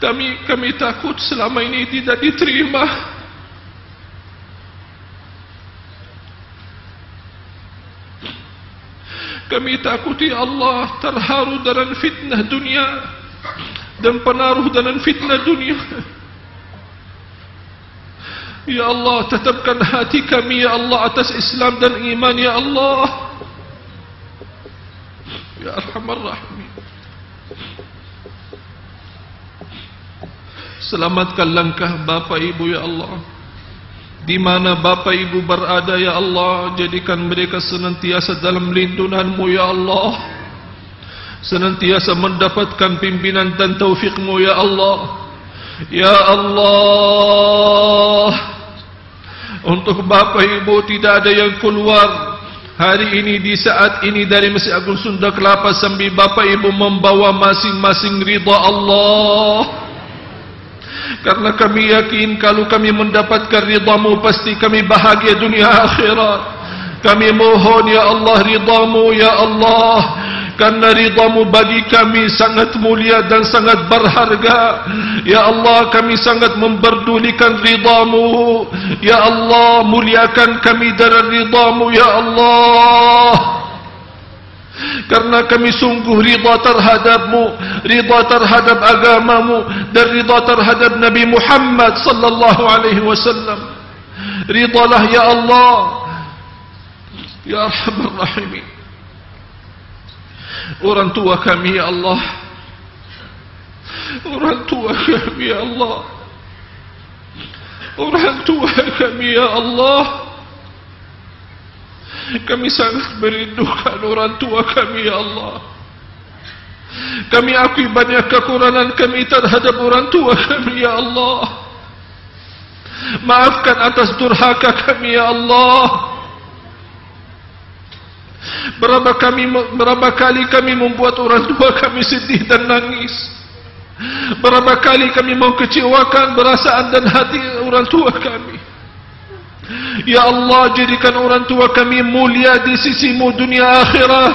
A: Kami kami takut selama ini tidak diterima. Kami takut ya Allah terharu dengan fitnah dunia dan penaruh dalam fitnah dunia. Ya Allah, tetapkan hati kami, Ya Allah, atas Islam dan iman, Ya Allah. Ya Arhamar Rahmi. Selamatkan langkah Bapa Ibu, Ya Allah. Di mana Bapa Ibu berada, Ya Allah, jadikan mereka senantiasa dalam lindunganmu, Ya Allah. Senantiasa mendapatkan pimpinan dan taufikmu ya Allah. Ya Allah. Untuk bapa ibu tidak ada yang keluar. Hari ini di saat ini dari Masjid Agung Sunda Kelapa sambil bapa ibu membawa masing-masing ridha Allah. Karena kami yakin kalau kami mendapatkan ridhamu pasti kami bahagia dunia akhirat. Kami mohon ya Allah ridhamu ya Allah karena ridamu bagi kami sangat mulia dan sangat berharga. Ya Allah kami sangat memperdulikan ridamu. Ya Allah muliakan kami dari ridamu Ya Allah. Karena kami sungguh rida terhadapmu Rida terhadap agamamu Dan rida terhadap Nabi Muhammad Sallallahu alaihi wasallam. Ridalah Ya Allah. Ya Rahman orang tua kami ya Allah. Orang tua kami ya Allah. Orang tua kami ya Allah. Kami sangat merindukan orang tua kami ya Allah. Kami akui banyak kekurangan kami terhadap orang tua kami ya Allah. Maafkan atas durhaka kami ya Allah Berapa kami berapa kali kami membuat orang tua kami sedih dan nangis. Berapa kali kami mau kecewakan perasaan dan hati orang tua kami. Ya Allah jadikan orang tua kami mulia di sisimu dunia akhirat.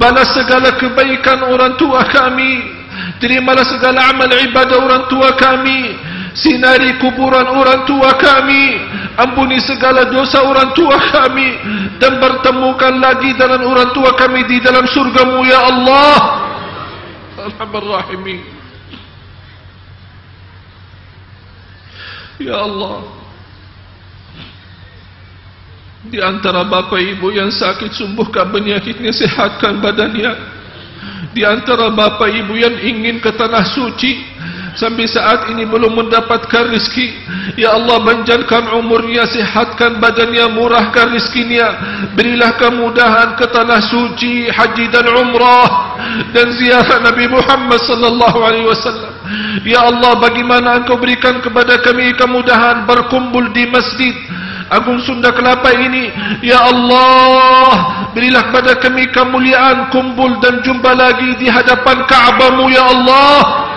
A: Balas segala kebaikan orang tua kami. Terimalah segala amal ibadah orang tua kami. Sinari kuburan orang tua kami. Ampuni segala dosa orang tua kami. Dan bertemukan lagi dengan orang tua kami di dalam surgamu ya Allah. Alhamdulillah Ya Allah. Di antara bapa ibu yang sakit sembuhkan penyakitnya sehatkan badannya. Di antara bapa ibu yang ingin ke tanah suci sampai saat ini belum mendapatkan rezeki. Ya Allah panjangkan umurnya, sihatkan badannya, murahkan rezekinya. Berilah kemudahan ke tanah suci, haji dan umrah dan ziarah Nabi Muhammad sallallahu alaihi wasallam. Ya Allah bagaimana engkau berikan kepada kami kemudahan berkumpul di masjid Agung Sunda Kelapa ini Ya Allah Berilah kepada kami kemuliaan Kumpul dan jumpa lagi di hadapan Kaabahmu Ya Allah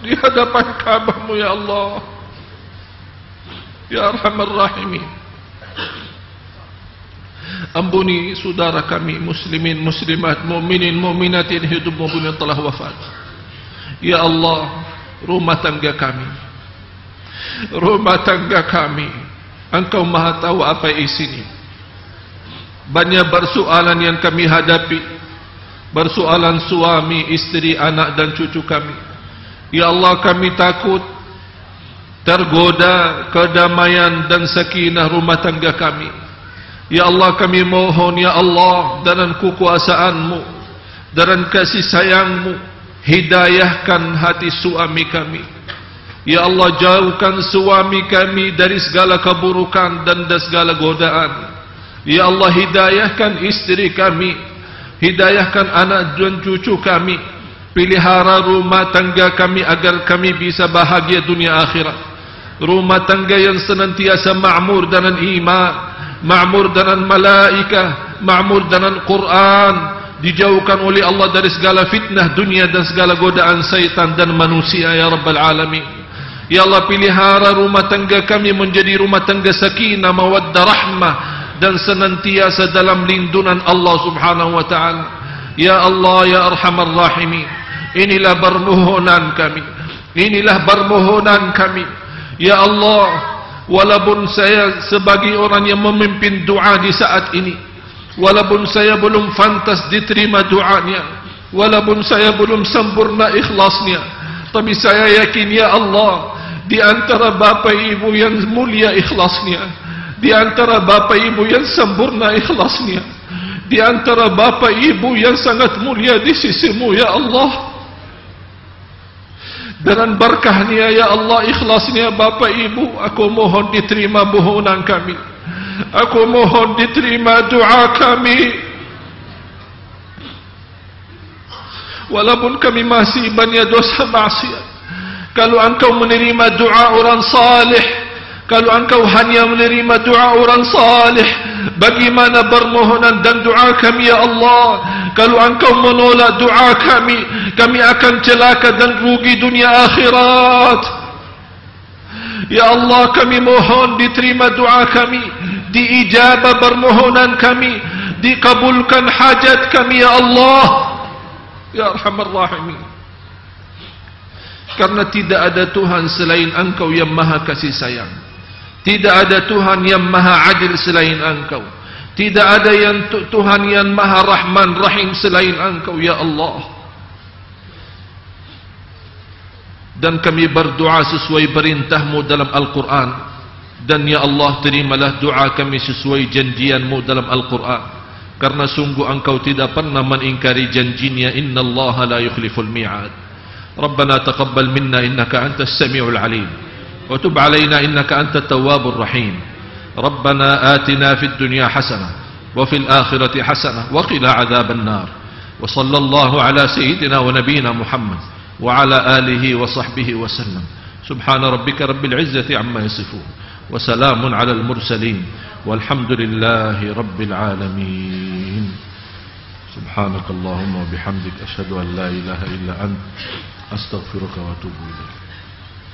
A: Di hadapan Kaabahmu Ya Allah. Ya Arhamar Rahimin. Ampuni saudara kami muslimin muslimat muminin muminatin hidup maupun yang telah wafat. Ya Allah, rumah tangga kami. Rumah tangga kami. Engkau maha tahu apa isinya banyak persoalan yang kami hadapi. Persoalan suami, istri, anak dan cucu kami Ya Allah kami takut tergoda kedamaian dan sakinah rumah tangga kami Ya Allah kami mohon Ya Allah dengan kekuasaanmu dengan kasih sayangmu hidayahkan hati suami kami Ya Allah jauhkan suami kami dari segala keburukan dan dari segala godaan. Ya Allah hidayahkan istri kami. Hidayahkan anak dan cucu kami. Pilihara rumah tangga kami agar kami bisa bahagia dunia akhirat. Rumah tangga yang senantiasa ma'mur dengan iman. Ma'mur dengan malaika. Ma'mur dengan Quran. Dijauhkan oleh Allah dari segala fitnah dunia dan segala godaan syaitan dan manusia ya Rabbal Alamin. Ya Allah pilihara rumah tangga kami menjadi rumah tangga sakinah mawaddah rahmah dan senantiasa dalam lindungan Allah Subhanahu wa taala. Ya Allah ya Arhamar Rahimin. Inilah permohonan kami. Inilah permohonan kami. Ya Allah, walaupun saya sebagai orang yang memimpin doa di saat ini, walaupun saya belum fantas diterima doanya, walaupun saya belum sempurna ikhlasnya, tapi saya yakin ya Allah, di antara bapa ibu yang mulia ikhlasnya di antara bapa ibu yang sempurna ikhlasnya di antara bapa ibu yang sangat mulia di sisimu ya Allah dengan berkahnya ya Allah ikhlasnya bapa ibu aku mohon diterima mohon kami. Aku mohon diterima doa kami. Walaupun kami masih banyak dosa maksiat kalau engkau menerima doa orang salih kalau engkau hanya menerima doa orang salih bagaimana permohonan dan doa kami ya Allah? Kalau engkau menolak doa kami kami akan celaka dan rugi dunia akhirat. Ya Allah kami mohon diterima doa kami diijabah permohonan kami dikabulkan hajat kami ya Allah. Ya arhamar rahimin. Karena tidak ada Tuhan selain engkau yang maha kasih sayang tidak ada Tuhan yang maha adil selain engkau. Tidak ada yang Tuhan yang maha rahman rahim selain engkau Ya Allah. Dan kami berdoa sesuai perintahmu dalam Al-Quran. Dan Ya Allah terimalah doa kami sesuai janjianmu dalam Al-Quran. Karena sungguh engkau tidak pernah meningkari janjinya Inna Allah la yukhliful mi'ad. Rabbana taqabbal minna innaka antas sami'ul alim. وتب علينا إنك أنت التواب الرحيم. ربنا آتنا في الدنيا حسنة وفي الآخرة حسنة وقنا عذاب النار. وصلى الله على سيدنا ونبينا محمد وعلى آله وصحبه وسلم. سبحان ربك رب العزة عما يصفون. وسلام على المرسلين. والحمد لله رب العالمين. سبحانك اللهم وبحمدك أشهد أن لا إله إلا أنت. أستغفرك وأتوب إليك.